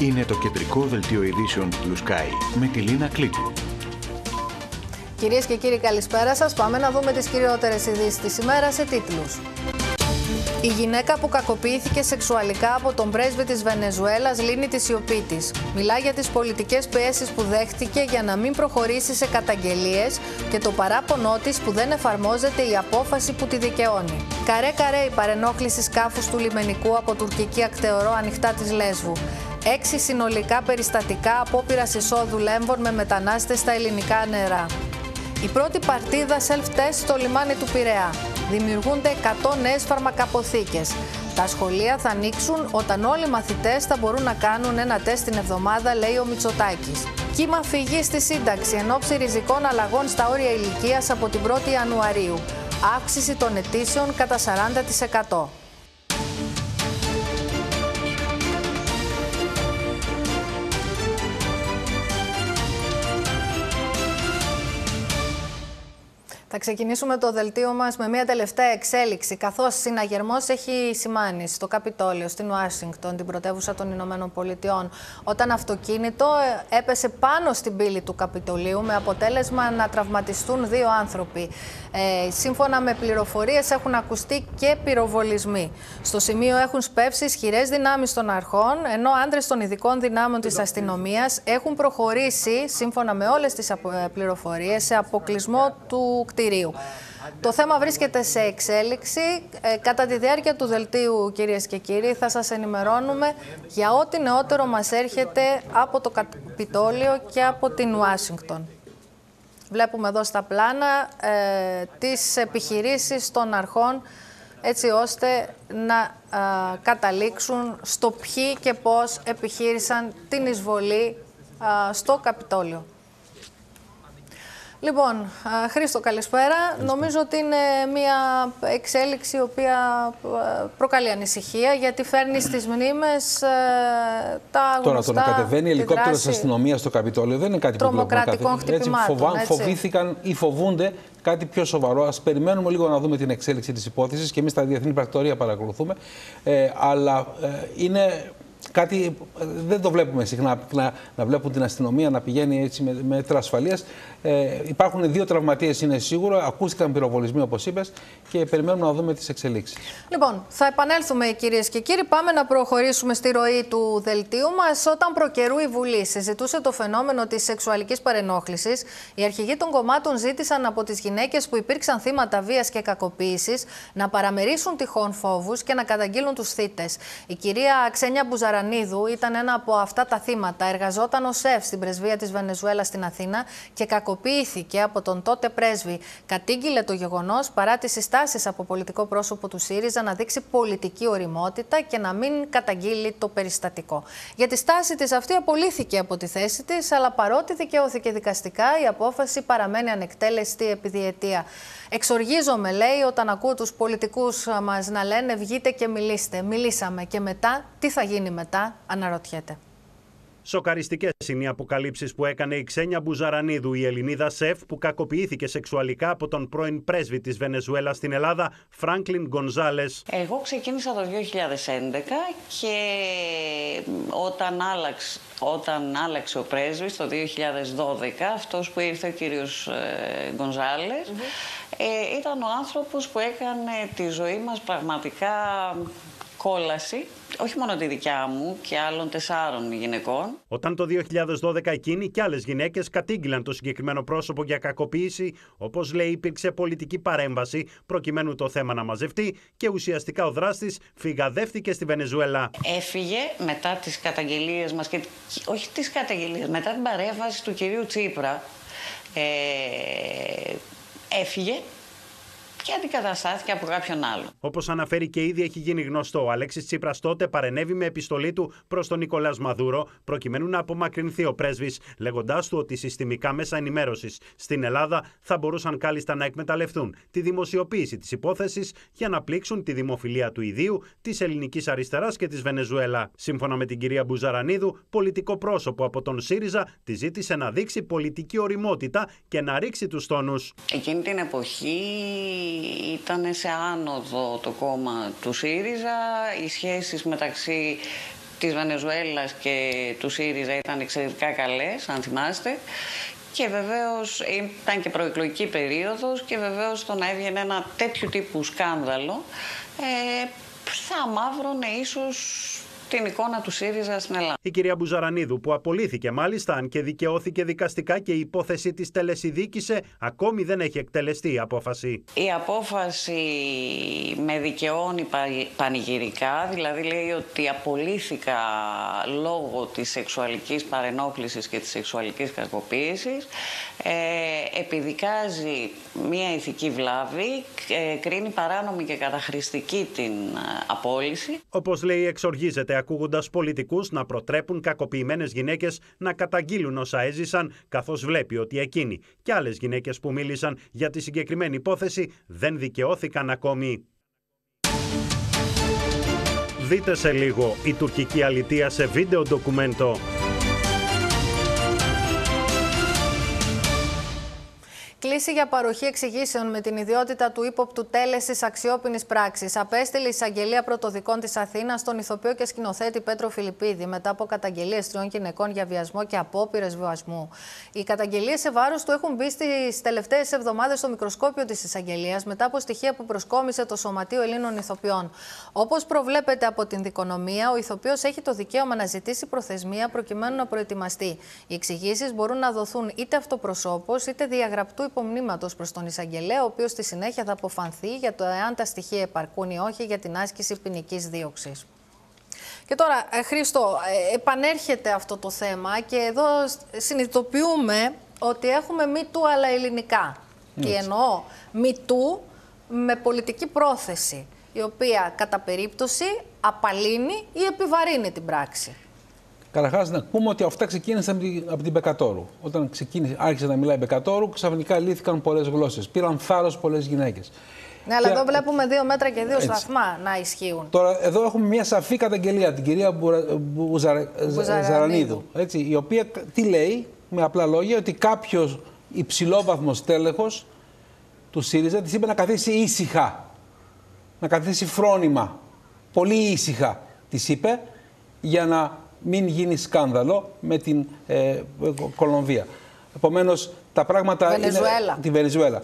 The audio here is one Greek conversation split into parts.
Είναι το κεντρικό δελτίο ειδήσεων του Sky με τη Λίνα Κλήτου. Κυρίες και κύριοι, καλησπέρα σας. Πάμε να δούμε τις κυριότερες ειδήσεις της ημέρας σε τίτλους. Η γυναίκα που κακοποιήθηκε σεξουαλικά από τον πρέσβη της Βενεζουέλας λύνει της σιωπή της. Μιλά για τις πολιτικές πιέσεις που δέχτηκε για να μην προχωρήσει σε καταγγελίες και το παράπονό της που δεν εφαρμόζεται η απόφαση που τη δικαιώνει. Καρέ καρέ η παρενόχληση σκάφους του λιμενικού από τουρκική ακτεωρό ανοιχτά της Λέσβου. Έξι συνολικά περιστατικά απόπειρας εισόδου λέμβων με μετανάστες στα ελληνικά νερά. Η πρώτη παρτίδα self-test στο λιμάνι του Πειραιά. Δημιουργούνται 100 νέες φαρμακαποθήκες. Τα σχολεία θα ανοίξουν όταν όλοι οι μαθητές θα μπορούν να κάνουν ένα τεστ την εβδομάδα, λέει ο Μητσοτάκης. Κύμα φυγή στη σύνταξη εν ώψη ριζικών αλλαγών στα όρια ηλικίας από την 1η Ιανουαρίου. Αύξηση των αιτήσεων κατά 40%. Θα ξεκινήσουμε το δελτίο μας με μια τελευταία εξέλιξη. Καθώς συναγερμός έχει σημάνει στο Καπιτόλιο, στην Ουάσιγκτον, την πρωτεύουσα των Ηνωμένων Πολιτειών, όταν αυτοκίνητο ε, έπεσε πάνω στην πύλη του Καπιτολίου με αποτέλεσμα να τραυματιστούν δύο άνθρωποι. Ε, σύμφωνα με πληροφορίες, έχουν ακουστεί και πυροβολισμοί. Στο σημείο έχουν σπεύσει ισχυρές δυνάμεις των αρχών, ενώ άντρες των ειδικών δυνάμεων της αστυνομίας έχουν προχωρήσει, σύμφωνα με όλες τις ε, πληροφορίες, σε αποκλεισμό του κτηρίου. Το θέμα βρίσκεται σε εξέλιξη. Ε, κατά τη διάρκεια του δελτίου, κυρίες και κύριοι, θα σας ενημερώνουμε για ό,τι νεότερο μας έρχεται από το Καπιτόλιο και από την Ουάσιγκτον. Βλέπουμε εδώ στα πλάνα ε, τις επιχειρήσεις των αρχών έτσι ώστε να καταλήξουν στο ποιοι και πώς επιχείρησαν την εισβολή στο Καπιτόλιο. Λοιπόν, Χρήστο, καλησπέρα. Νομίζω ότι είναι μια εξέλιξη η οποία προκαλεί ανησυχία γιατί φέρνει στις μνήμες τα γνωστά Τώρα το να κατεβαίνει ελικόπτερος της αστυνομίας στο Καπιτόλιο δεν είναι κάτι που βλέπουμε έτσι, φοβά, έτσι. Φοβήθηκαν ή φοβούνται κάτι πιο σοβαρό. Ας περιμένουμε λίγο να δούμε την εξέλιξη της υπόθεσης και εμείς τα Διεθνή Πρακτορία παρακολουθούμε. Ε, αλλά ε, είναι κάτι δεν το βλέπουμε συχνά να, να βλέπουν την αστυνομία να πηγαίνει έτσι με μέτρα ασφαλείας. Ε, υπάρχουν δύο τραυματίες, είναι σίγουρο. Ακούστηκαν πυροβολισμοί, όπως είπες, και περιμένουμε να δούμε τις εξελίξεις. Λοιπόν, θα επανέλθουμε, κυρίες και κύριοι. Πάμε να προχωρήσουμε στη ροή του δελτίου μας. Όταν προκαιρού η Βουλή συζητούσε το φαινόμενο της σεξουαλικής παρενόχλησης, οι αρχηγοί των κομμάτων ζήτησαν από τις γυναίκες που υπήρξαν θύματα βίας και κακοποίησης να παραμερίσουν τυχόν φόβους και να καταγγείλουν τους θύτες. Η κυρία Ξένια Μπουζαρανίδου ήταν ένα από αυτά τα θύματα. Εργαζόταν ως σεφ στην πρεσβεία της Βενεζουέλα στην Αθήνα και κακοποίησε κακοποιήθηκε από τον τότε πρέσβη. Κατήγγειλε το γεγονός παρά τις συστάσεις από πολιτικό πρόσωπο του ΣΥΡΙΖΑ να δείξει πολιτική οριμότητα και να μην καταγγείλει το περιστατικό. Για τη στάση της αυτή απολύθηκε από τη θέση της, αλλά παρότι δικαιώθηκε δικαστικά, η απόφαση παραμένει ανεκτέλεστη επί διετία. Εξοργίζομαι, λέει, όταν ακούω τους πολιτικούς μας να λένε βγείτε και μιλήστε. Μιλήσαμε και μετά, τι θα γίνει μετά, αναρωτιέται. Σοκαριστικές είναι οι αποκαλύψεις που έκανε η Ξένια Μπουζαρανίδου, η Ελληνίδα σεφ που κακοποιήθηκε σεξουαλικά από τον πρώην πρέσβη της Βενεζουέλα στην Ελλάδα, Φράγκλιν Γκονζάλες. Εγώ ξεκίνησα το 2011 και όταν άλλαξε, όταν άλλαξε ο πρέσβης το 2012, αυτός που ήρθε ο κύριος ε, Γκονζάλες, ε, ήταν ο άνθρωπος που έκανε τη ζωή μας πραγματικά κόλαση όχι μόνο τη δικιά μου και άλλων τεσσάρων γυναικών. Όταν το 2012 εκείνη και άλλες γυναίκες κατήγγειλαν το συγκεκριμένο πρόσωπο για κακοποίηση, όπως λέει, υπήρξε πολιτική παρέμβαση προκειμένου το θέμα να μαζευτεί και ουσιαστικά ο δράστης φυγαδεύτηκε στη Βενεζουέλα. Έφυγε μετά τις καταγγελίες μας και όχι τις καταγγελίες, μετά την παρέμβαση του κυρίου Τσίπρα. Ε, έφυγε και αντικαταστάθηκε από κάποιον άλλο. Όπως αναφέρει και ήδη έχει γίνει γνωστό, ο Αλέξης Τσίπρας τότε παρενέβη με επιστολή του προς τον Νικολάς Μαδούρο, προκειμένου να απομακρυνθεί ο πρέσβης, λέγοντάς του ότι συστημικά μέσα ενημέρωσης στην Ελλάδα θα μπορούσαν κάλλιστα να εκμεταλλευτούν τη δημοσιοποίηση της υπόθεσης για να πλήξουν τη δημοφιλία του ιδίου, της ελληνικής αριστεράς και της Βενεζουέλα. Σύμφωνα με την κυρία Μπουζαρανίδου, πολιτικό πρόσωπο από τον ΣΥΡΙΖΑ τη ζήτησε να δείξει πολιτική οριμότητα και να ρίξει τους τόνους. Εκείνη την εποχή ήταν σε άνοδο το κόμμα του ΣΥΡΙΖΑ, οι σχέσεις μεταξύ της Βενεζουέλας και του ΣΥΡΙΖΑ ήταν εξαιρετικά καλές, αν θυμάστε. Και βεβαίως ήταν και προεκλογική περίοδος και βεβαίως το να έβγαινε ένα τέτοιο τύπου σκάνδαλο ε, θα μαύρωνε ίσως την εικόνα του ΣΥΡΙΖΑ στην Ελλάδα. Η κυρία Μπουζαρανίδου, που απολύθηκε μάλιστα, αν και δικαιώθηκε δικαστικά και η υπόθεση της τελεσυδίκησε, ακόμη δεν έχει εκτελεστεί η απόφαση. Η απόφαση με δικαιώνει πανηγυρικά, δηλαδή λέει ότι απολύθηκα λόγω της σεξουαλικής παρενόχλησης και της σεξουαλικής κακοποίησης, ε, επιδικάζει μία ηθική βλάβη, ε, κρίνει παράνομη και καταχρηστική την ε, απόλυση. Όπως λέει εξοργίζεται ακούγοντας πολιτικούς να προτρέπουν κακοποιημένες γυναίκες να καταγγείλουν όσα έζησαν, καθώς βλέπει ότι εκείνοι και άλλες γυναίκες που μίλησαν για τη συγκεκριμένη υπόθεση δεν δικαιώθηκαν ακόμη. Δείτε σε λίγο η τουρκική αλητεία σε βίντεο ντοκουμέντο. Κλήση για παροχή εξηγήσεων με την ιδιότητα του ύποπτου τέλεσης αξιόπινης πράξης. Απέστειλε η εισαγγελία πρωτοδικών της Αθήνας στον ηθοποιό και σκηνοθέτη Πέτρο Φιλιππίδη μετά από καταγγελίες τριών γυναικών για βιασμό και απόπειρες βιασμού. Οι καταγγελίες σε βάρος του έχουν μπει στις τελευταίες εβδομάδες στο μικροσκόπιο της εισαγγελίας μετά από στοιχεία που προσκόμισε το Σωματείο Ελλήνων Ηθοποιών. Όπως προβλέπεται από την δικονομία, ο ηθοποιός έχει το δικαίωμα να ζητήσει προθεσμία προκειμένου να προετοιμαστεί. Οι εξηγήσεις μπορούν να δοθούν είτε αυτοπροσώπως είτε διαγραπτού υπομνήματος προς τον εισαγγελέα, ο οποίος στη συνέχεια θα αποφανθεί για το εάν τα στοιχεία επαρκούν ή όχι για την άσκηση ποινικής δίωξης. Και τώρα, ε, Χρήστο, ε, επανέρχεται αυτό το θέμα και εδώ συνειδητοποιούμε ότι έχουμε μη του αλλά ελληνικά. Και εννοώ μη του με πολιτική πρόθεση, η οποία κατά περίπτωση απαλύνει ή επιβαρύνει την πράξη. Καταρχάς, να πούμε ότι αυτά ξεκίνησαν από την Μπεκατόρου. Όταν ξεκίνησε, άρχισε να μιλάει Μπεκατόρου, ξαφνικά λύθηκαν πολλές γλώσσες. Πήραν θάρρος πολλές γυναίκες. Ναι, αλλά και... εδώ βλέπουμε δύο μέτρα και δύο σταθμά να ισχύουν. Τώρα, εδώ έχουμε μια σαφή καταγγελία την κυρία Μπουζαρανίδου. Έτσι, η οποία τι λέει, με απλά λόγια, ότι κάποιος υψηλόβαθμος τέλεχος του ΣΥΡΙΖΑ της είπε να καθίσει ήσυχα. Να καθίσει φρόνημα. Πολύ ήσυχα της είπε για να μην γίνει σκάνδαλο με την ε, Κολομβία. Επομένως, τα πράγματα Βενεζουέλα. Είναι, τη Βενεζουέλα.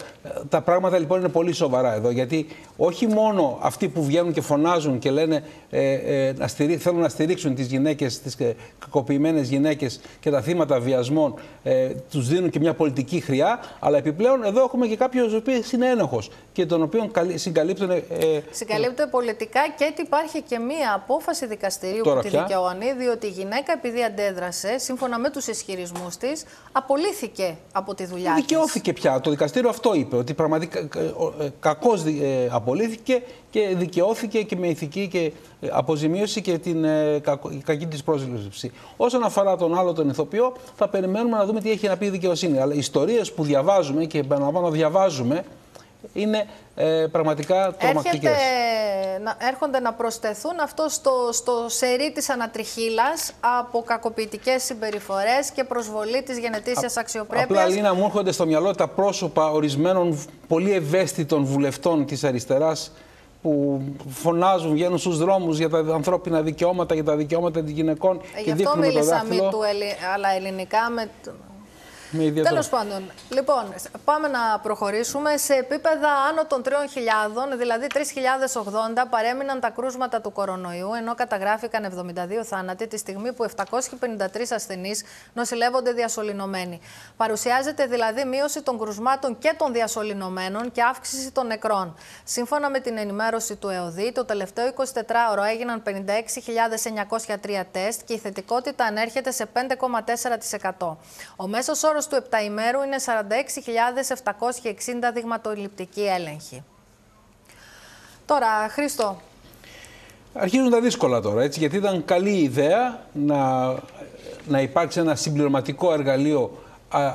Τα πράγματα λοιπόν είναι πολύ σοβαρά εδώ. Γιατί όχι μόνο αυτοί που βγαίνουν και φωνάζουν και λένε ε, ε, να στηρί, θέλουν να στηρίξουν τις γυναίκες, τις ε, κακοποιημένες γυναίκες και τα θύματα βιασμών, ε, τους δίνουν και μια πολιτική χρειά. Αλλά επιπλέον εδώ έχουμε και κάποιους ο οποίο είναι ένοχος και τον οποίο συγκαλύπτουν. Ε, Συγκαλύπτουν πολιτικά και ότι υπάρχει και μία απόφαση δικαστηρίου που τη δικαιώνει, διότι η γυναίκα, επειδή αντέδρασε, σύμφωνα με τους ισχυρισμούς της, απολύθηκε από τη δουλειά. Δικαιώθηκε πια. Το δικαστήριο αυτό είπε, ότι πραγματικά ε, κακώς ε, απολύθηκε και δικαιώθηκε και με ηθική και αποζημίωση και την κακή της πρόσληψη. Όσον αφορά τον άλλο τον ηθοποιό, θα περιμένουμε να δούμε τι έχει να πει η δικαιοσύνη. Αλλά οι ιστορίες που διαβάζουμε και επαναλαμβάνω διαβάζουμε είναι ε, πραγματικά τρομακτικές. να, έρχονται να προσθεθούν αυτό στο, στο σερί της ανατριχίλας από κακοποιητικές συμπεριφορές και προσβολή της γενετήσιας αξιοπρέπειας. Απλά, Λίνα, μου έρχονται στο μυαλό τα πρόσωπα ορισμένων πολύ ευαίσθητων βουλευτών της αριστεράς που φωνάζουν, βγαίνουν στους δρόμους για τα ανθρώπινα δικαιώματα, για τα δικαιώματα των γυναικών. Ε, γι' αυτό μίλησα μη του, αλλά ελληνικά με Τέλος πάντων, λοιπόν, πάμε να προχωρήσουμε. Σε επίπεδα άνω των 3.000, δηλαδή 3.080, παρέμειναν τα κρούσματα του κορονοϊού, ενώ καταγράφηκαν 72 θάνατοι τη στιγμή που 753 ασθενείς νοσηλεύονται διασωληνωμένοι. Παρουσιάζεται δηλαδή μείωση των κρουσμάτων και των διασωληνωμένων και αύξηση των νεκρών. Σύμφωνα με την ενημέρωση του ΕΟΔΗ, το τελευταίο 24ωρο έγιναν 56.903 τεστ και η θετικότητα ανέρχεται σε 5,4%. Ο μέσος όρος του επταημέρου είναι 46.760 δειγματοληπτικοί έλεγχοι. Τώρα, Χρήστο. Αρχίζουν τα δύσκολα τώρα, έτσι, γιατί ήταν καλή ιδέα να, να υπάρξει ένα συμπληρωματικό εργαλείο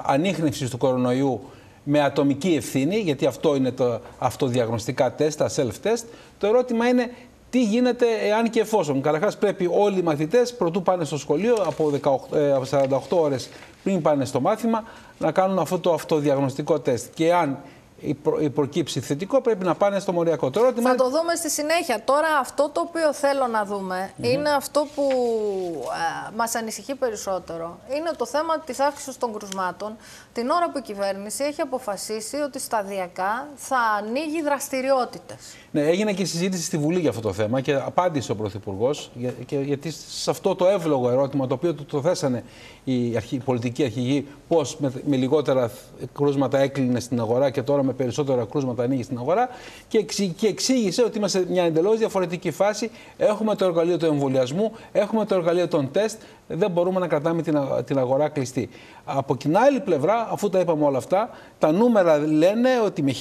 ανείχνευσης του κορονοϊού με ατομική ευθύνη, γιατί αυτό είναι το αυτοδιαγνωστικά τεστ, τα self-test. Το ερώτημα είναι τι γίνεται εάν και εφόσον. Καταρχάς, πρέπει όλοι οι μαθητές, πρωτού πάνε στο σχολείο, από 18, 48 ώρες πριν πάνε στο μάθημα, να κάνουν αυτό το αυτοδιαγνωστικό τεστ. Και αν η, προ, η προκύψει θετικό, πρέπει να πάνε στο μοριακό. Το ερώτημα... Θα το δούμε στη συνέχεια. Τώρα αυτό το οποίο θέλω να δούμε είναι αυτό που α, μας ανησυχεί περισσότερο. Είναι το θέμα της αύξησης των κρουσμάτων. Την ώρα που η κυβέρνηση έχει αποφασίσει ότι σταδιακά θα ανοίγει δραστηριότητες. Ναι, έγινε και συζήτηση στη Βουλή για αυτό το θέμα και απάντησε ο Πρωθυπουργός. Για, γιατί σε αυτό το εύλογο ερώτημα το οποίο το, το θέσανε οι, αρχι, οι πολιτικοί αρχηγοί, πώς με, με, λιγότερα κρούσματα έκλεινε στην αγορά και τώρα με περισσότερα κρούσματα ανοίγει στην αγορά. Και, και εξήγησε ότι είμαστε σε μια εντελώς διαφορετική φάση. Έχουμε το εργαλείο του εμβολιασμού, έχουμε το εργαλείο των τεστ, δεν μπορούμε να κρατάμε την, την αγορά κλειστή. Από την άλλη πλευρά, αφού τα είπαμε όλα αυτά, τα νούμερα λένε ότι με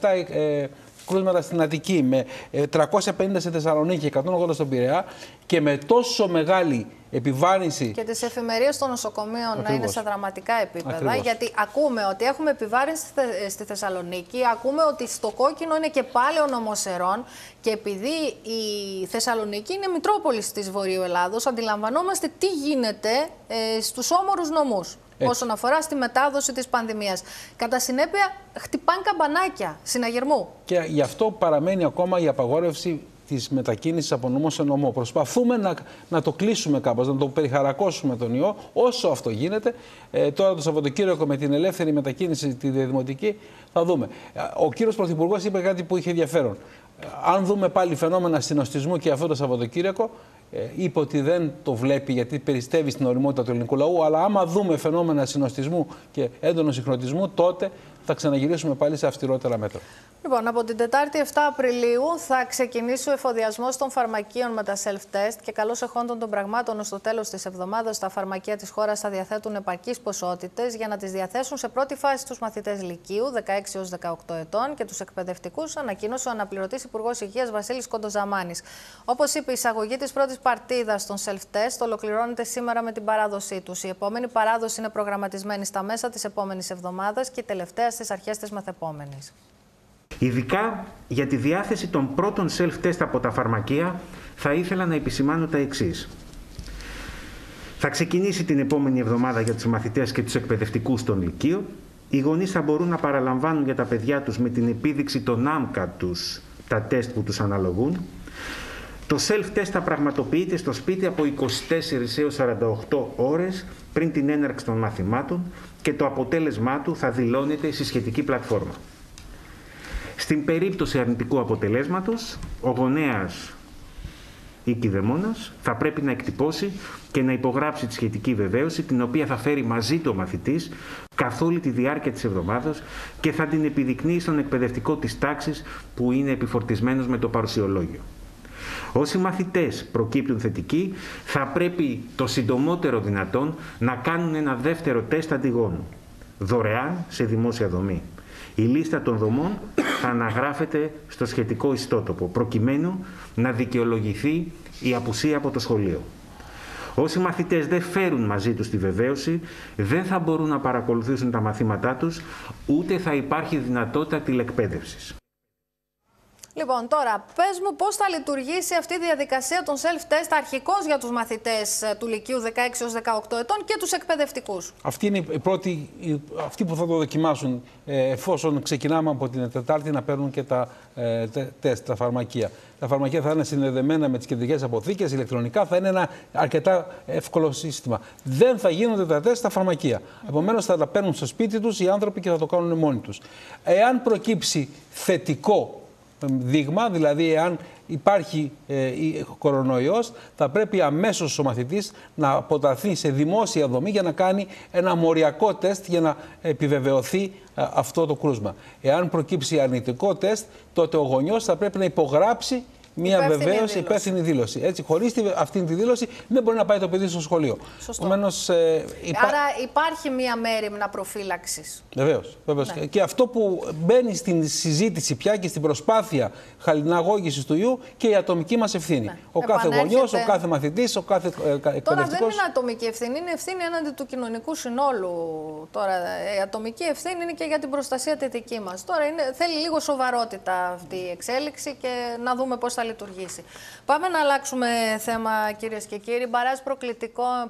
1367 ε, κρούσματα στην Αττική, με 350 ε, σε Θεσσαλονίκη, 180 στον Πειραιά και με τόσο μεγάλη επιβάρυνση. Και τις εφημερίες των νοσοκομείων να είναι σε δραματικά επίπεδα. Ακριβώς. Γιατί ακούμε ότι έχουμε επιβάρυνση στη Θεσσαλονίκη, ακούμε ότι στο κόκκινο είναι και πάλι ο νομοσερών. Και επειδή η Θεσσαλονίκη είναι Μητρόπολης της Βορείου Ελλάδος, αντιλαμβανόμαστε τι γίνεται ε, στους όμορους νομούς. Όσον αφορά στη μετάδοση της πανδημίας. Κατά συνέπεια, χτυπάνε καμπανάκια συναγερμού. Και γι' αυτό παραμένει ακόμα η απαγόρευση της μετακίνησης από νομό σε νομό. Προσπαθούμε να, να το κλείσουμε κάπως, να το περιχαρακώσουμε τον ιό όσο αυτό γίνεται. Ε, τώρα το Σαββατοκύριακο με την ελεύθερη μετακίνηση τη διαδημοτική θα δούμε. Ο κύριος Πρωθυπουργός είπε κάτι που είχε ενδιαφέρον. Αν δούμε πάλι φαινόμενα συνοστισμού και αυτό το Σαββατοκύριακο, ε, είπε ότι δεν το βλέπει γιατί περιστεύει στην οριμότητα του ελληνικού λαού. Αλλά άμα δούμε φαινόμενα συνοστισμού και έντονου συγχρονισμού, τότε θα ξαναγυρίσουμε πάλι σε αυστηρότερα μέτρα. Λοιπόν, από την Τετάρτη 7 Απριλίου θα ξεκινήσει ο εφοδιασμός των φαρμακείων με τα self-test και καλώς εχόντων των πραγμάτων στο τέλος της εβδομάδας τα φαρμακεία της χώρας θα διαθέτουν επαρκείς ποσότητες για να τις διαθέσουν σε πρώτη φάση στου μαθητές Λυκείου 16 έως 18 ετών και τους εκπαιδευτικούς, ανακοίνωσε ο αναπληρωτής Υπουργός Υγείας Βασίλης Κοντοζαμάνης. Όπως είπε, η εισαγωγή της πρώτης παρτίδας των self-test ολοκληρώνεται σήμερα με την παράδοσή τους. Η επόμενη παράδοση είναι προγραμματισμένη στα μέσα της επόμενης εβδομάδας και η τελευταία στι αρχές της μεθεπόμενη. Ειδικά για τη διάθεση των πρώτων self-test από τα φαρμακεία θα ήθελα να επισημάνω τα εξής. Θα ξεκινήσει την επόμενη εβδομάδα για τους μαθητές και τους εκπαιδευτικούς των Λυκείων. Οι γονείς θα μπορούν να παραλαμβάνουν για τα παιδιά τους με την επίδειξη των άμκα τους τα τεστ που τους αναλογούν. Το self-test θα πραγματοποιείται στο σπίτι από 24 έως 48 ώρες πριν την έναρξη των μαθημάτων και το αποτέλεσμά του θα δηλώνεται στη σχετική πλατφόρμα. Στην περίπτωση αρνητικού αποτελέσματος, ο γονέας ή κηδεμόνας θα πρέπει να εκτυπώσει και να υπογράψει τη σχετική βεβαίωση, την οποία θα φέρει μαζί του ο μαθητής καθ' όλη τη διάρκεια της εβδομάδας και θα την επιδεικνύει στον εκπαιδευτικό της τάξης που είναι επιφορτισμένος με το παρουσιολόγιο. Όσοι μαθητές προκύπτουν θετικοί, θα πρέπει το συντομότερο δυνατόν να κάνουν ένα δεύτερο τεστ αντιγόνου, δωρεάν σε δημόσια δομή. Η λίστα των δομών θα αναγράφεται στο σχετικό ιστότοπο, προκειμένου να δικαιολογηθεί η απουσία από το σχολείο. Όσοι μαθητές δεν φέρουν μαζί τους τη βεβαίωση, δεν θα μπορούν να παρακολουθήσουν τα μαθήματά τους, ούτε θα υπάρχει δυνατότητα τηλεκπαίδευσης. Λοιπόν, τώρα, πες μου πώς θα λειτουργήσει αυτή η διαδικασία των self-test αρχικώς για τους μαθητές ε, του Λυκείου 16 18 ετών και τους εκπαιδευτικούς. Αυτή είναι η πρώτη, αυτοί που θα το δοκιμάσουν ε, εφόσον ξεκινάμε από την Τετάρτη να παίρνουν και τα ε, τεστ, τα φαρμακεία. Τα φαρμακεία θα είναι συνδεδεμένα με τις κεντρικές αποθήκες, ηλεκτρονικά, θα είναι ένα αρκετά εύκολο σύστημα. Δεν θα γίνονται τα τεστ στα φαρμακεία. Επομένως θα τα παίρνουν στο σπίτι τους οι άνθρωποι και θα το κάνουν μόνοι τους. Εάν προκύψει θετικό δείγμα, δηλαδή εάν υπάρχει ε, κορονοϊός, θα πρέπει αμέσως ο μαθητής να αποταθεί σε δημόσια δομή για να κάνει ένα μοριακό τεστ για να επιβεβαιωθεί ε, αυτό το κρούσμα. Εάν προκύψει αρνητικό τεστ, τότε ο γονιός θα πρέπει να υπογράψει μια βεβαίως υπεύθυνη δήλωση. Έτσι, χωρίς αυτή τη δήλωση δεν μπορεί να πάει το παιδί στο σχολείο. Σωστό. Επομένως, ε, υπά... Άρα υπάρχει μια μέρημνα προφύλαξης. Βεβαίως. Ναι. Και αυτό που μπαίνει στην συζήτηση πια και στην προσπάθεια χαλιναγώγησης του ιού και η ατομική μας ευθύνη. Ναι. Ο κάθε γονιός, ο κάθε μαθητής, ο κάθε εκπαιδευτικός. Τώρα δεν είναι ατομική ευθύνη, είναι ευθύνη έναντι του κοινωνικού συνόλου. Τώρα, η ατομική ευθύνη είναι και για την προστασία τη δική μας. Τώρα είναι, θέλει λίγο σοβαρότητα αυτή η εξέλιξη και να δούμε πώς θα λειτουργήσει. Πάμε να αλλάξουμε θέμα, κυρίες και κύριοι. Μπαράζ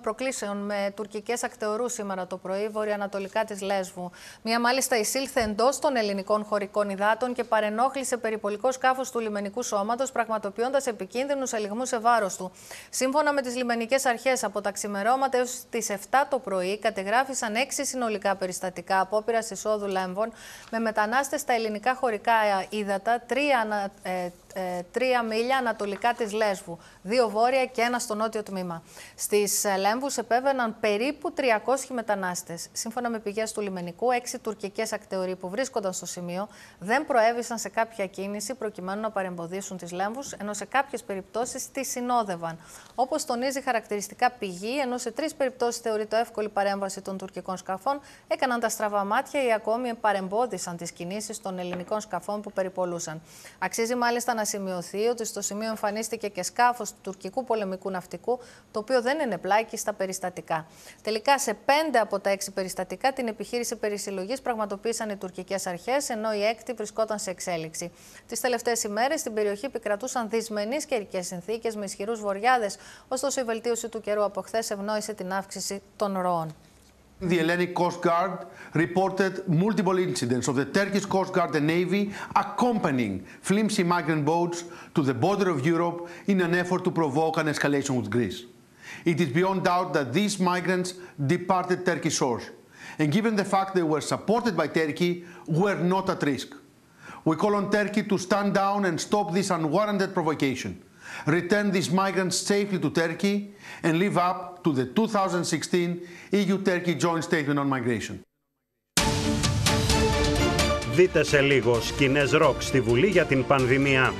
προκλήσεων με τουρκικές ακτεωρούς σήμερα το πρωί, βορειοανατολικά της Λέσβου. Μία μάλιστα εισήλθε εντός των ελληνικών χωρικών υδάτων και παρενόχλησε περιπολικό σκάφος του λιμενικού σώματος, πραγματοποιώντας επικίνδυνους ελιγμούς σε βάρος του. Σύμφωνα με τις λιμενικές αρχές, από τα ξημερώματα έως τις 7 το πρωί κατεγράφησαν 6 συνολικά περιστατικά απόπειρας εισόδου λέμβων με μετανάστες στα ελληνικά χωρικά ύδατα, τρία ε, ε, τρία μίλια ανατολικά της Λέσβου, δύο βόρεια και ένα στο νότιο τμήμα. Στις ε, Λέμβους επέβαιναν περίπου 300 μετανάστες. Σύμφωνα με πηγές του λιμενικού, έξι τουρκικές ακτεωροί που βρίσκονταν στο σημείο δεν προέβησαν σε κάποια κίνηση προκειμένου να παρεμποδίσουν τις Λέμβους, ενώ σε κάποιες περιπτώσεις τις συνόδευαν. Όπως τονίζει χαρακτηριστικά πηγή, ενώ σε τρεις περιπτώσεις θεωρείται εύκολη παρέμβαση των τουρκικών σκαφών, έκαναν τα στραβά μάτια ή ακόμη παρεμπόδισαν τις κινήσεις των ελληνικών σκαφών που περιπολούσαν. Αξίζει μάλιστα να να σημειωθεί ότι στο σημείο εμφανίστηκε και σκάφος του τουρκικού πολεμικού ναυτικού, το οποίο δεν είναι πλάκη στα περιστατικά. Τελικά, σε πέντε από τα έξι περιστατικά, την επιχείρηση περισυλλογή πραγματοποίησαν οι τουρκικές αρχές, ενώ η έκτη βρισκόταν σε εξέλιξη. Τις τελευταίες ημέρες στην περιοχή επικρατούσαν δυσμενείς καιρικές συνθήκες με ισχυρούς βορειάδε, ωστόσο η βελτίωση του καιρού από χθες ευνόησε την αύξηση των ροών. The Hellenic Coast Guard reported multiple incidents of the Turkish Coast Guard and Navy accompanying flimsy migrant boats to the border of Europe in an effort to provoke an escalation with Greece. It is beyond doubt that these migrants departed Turkish shores, and given the fact they were supported by Turkey, were not at risk. We call on Turkey to stand down and stop this unwarranted provocation return these migrants safely to Turkey and live up to the 2016 EU-Turkey Joint Statement on Migration. Δείτε σε λίγο σκηνές ροκ στη Βουλή για την πανδημία.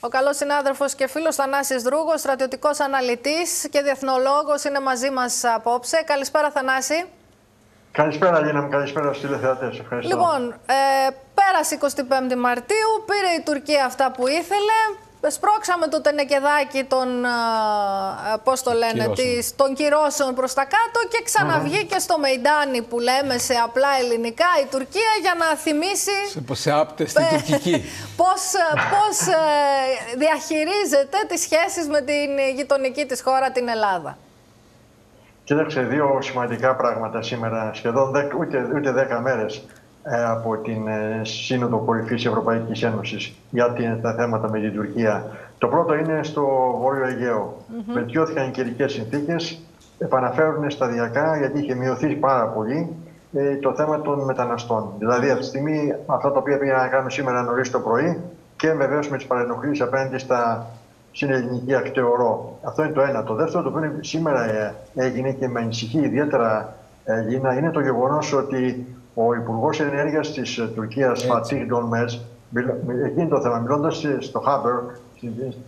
Ο καλός συνάδελφος και φίλος Θανάσης Δρούγος, στρατιωτικός αναλυτής και διεθνολόγος είναι μαζί μας απόψε. Καλησπέρα Θανάση. Καλησπέρα Λίνα μου, καλησπέρα στους τηλεθεατές. Ευχαριστώ. Λοιπόν, ε, πέρασε 25 Μαρτίου, πήρε η Τουρκία αυτά που ήθελε, σπρώξαμε το τενεκεδάκι των, ε, πώς το λένε, της, των κυρώσεων προς τα κάτω και ξαναβγήκε στο Μεϊντάνι που λέμε σε απλά ελληνικά η Τουρκία για να θυμίσει... Σε, σε άπτες στην τουρκική. πώς, πώς ε, διαχειρίζεται τις σχέσεις με την γειτονική της χώρα, την Ελλάδα. Κοίταξε δύο σημαντικά πράγματα σήμερα, σχεδόν ούτε, ούτε δέκα μέρες ε, από την ε, Σύνοδο Κορυφής Ευρωπαϊκής Ένωσης για τα θέματα με την Τουρκία. Το πρώτο είναι στο Βόρειο Αιγαίο. Mm-hmm. Βελτιώθηκαν οι καιρικές συνθήκες, επαναφέρουν σταδιακά, γιατί είχε μειωθεί πάρα πολύ, ε, το θέμα των μεταναστών. Δηλαδή, αυτή τη στιγμή, αυτά τα οποία πήγαν να κάνουμε σήμερα νωρίς το πρωί και βεβαίως με τις παρενοχλήσεις απέναντι στα στην ελληνική ακτεωρό. Αυτό είναι το ένα. Το δεύτερο, το οποίο σήμερα ε, έγινε και με ανησυχεί ιδιαίτερα, Λίνα, είναι το γεγονός ότι ο Υπουργός Ενέργειας της ε, Τουρκίας, Φατσίχ Ντολμέρ, εκείνη το θέμα, μιλώντας στο Χάμπερ,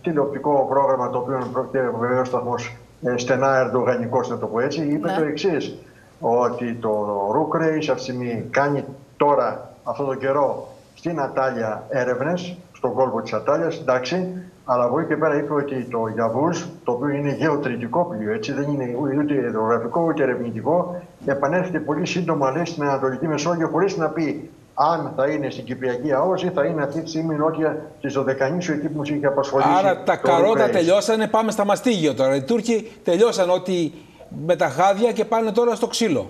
τηλεοπτικό πρόγραμμα το οποίο πρόκειται βεβαίω σταθμός ε, στενά ερντογανικός, να το πω έτσι, είπε ναι. το εξής. Ότι το Ρούκρεϊ αυτή τη στιγμή κάνει τώρα, αυτόν τον καιρό, στην Ατάλια έρευνες, στον κόλπο της Ατάλια, εντάξει, αλλά από εκεί και πέρα είπε ότι το Γιαβούζ, το οποίο είναι γεωτρητικό πλοίο, έτσι δεν είναι ούτε υδρογραφικό ούτε ερευνητικό, επανέρχεται πολύ σύντομα λέει, στην Ανατολική Μεσόγειο χωρίς να πει αν θα είναι στην Κυπριακή ΑΟΣ ή θα είναι αυτή τη στιγμή νότια της Δωδεκανήσου εκεί που μα είχε απασχολήσει. Άρα τα καρότα τελειώσανε, πάμε στα μαστίγιο τώρα. Οι Τούρκοι τελειώσαν ότι με τα χάδια και πάνε τώρα στο ξύλο.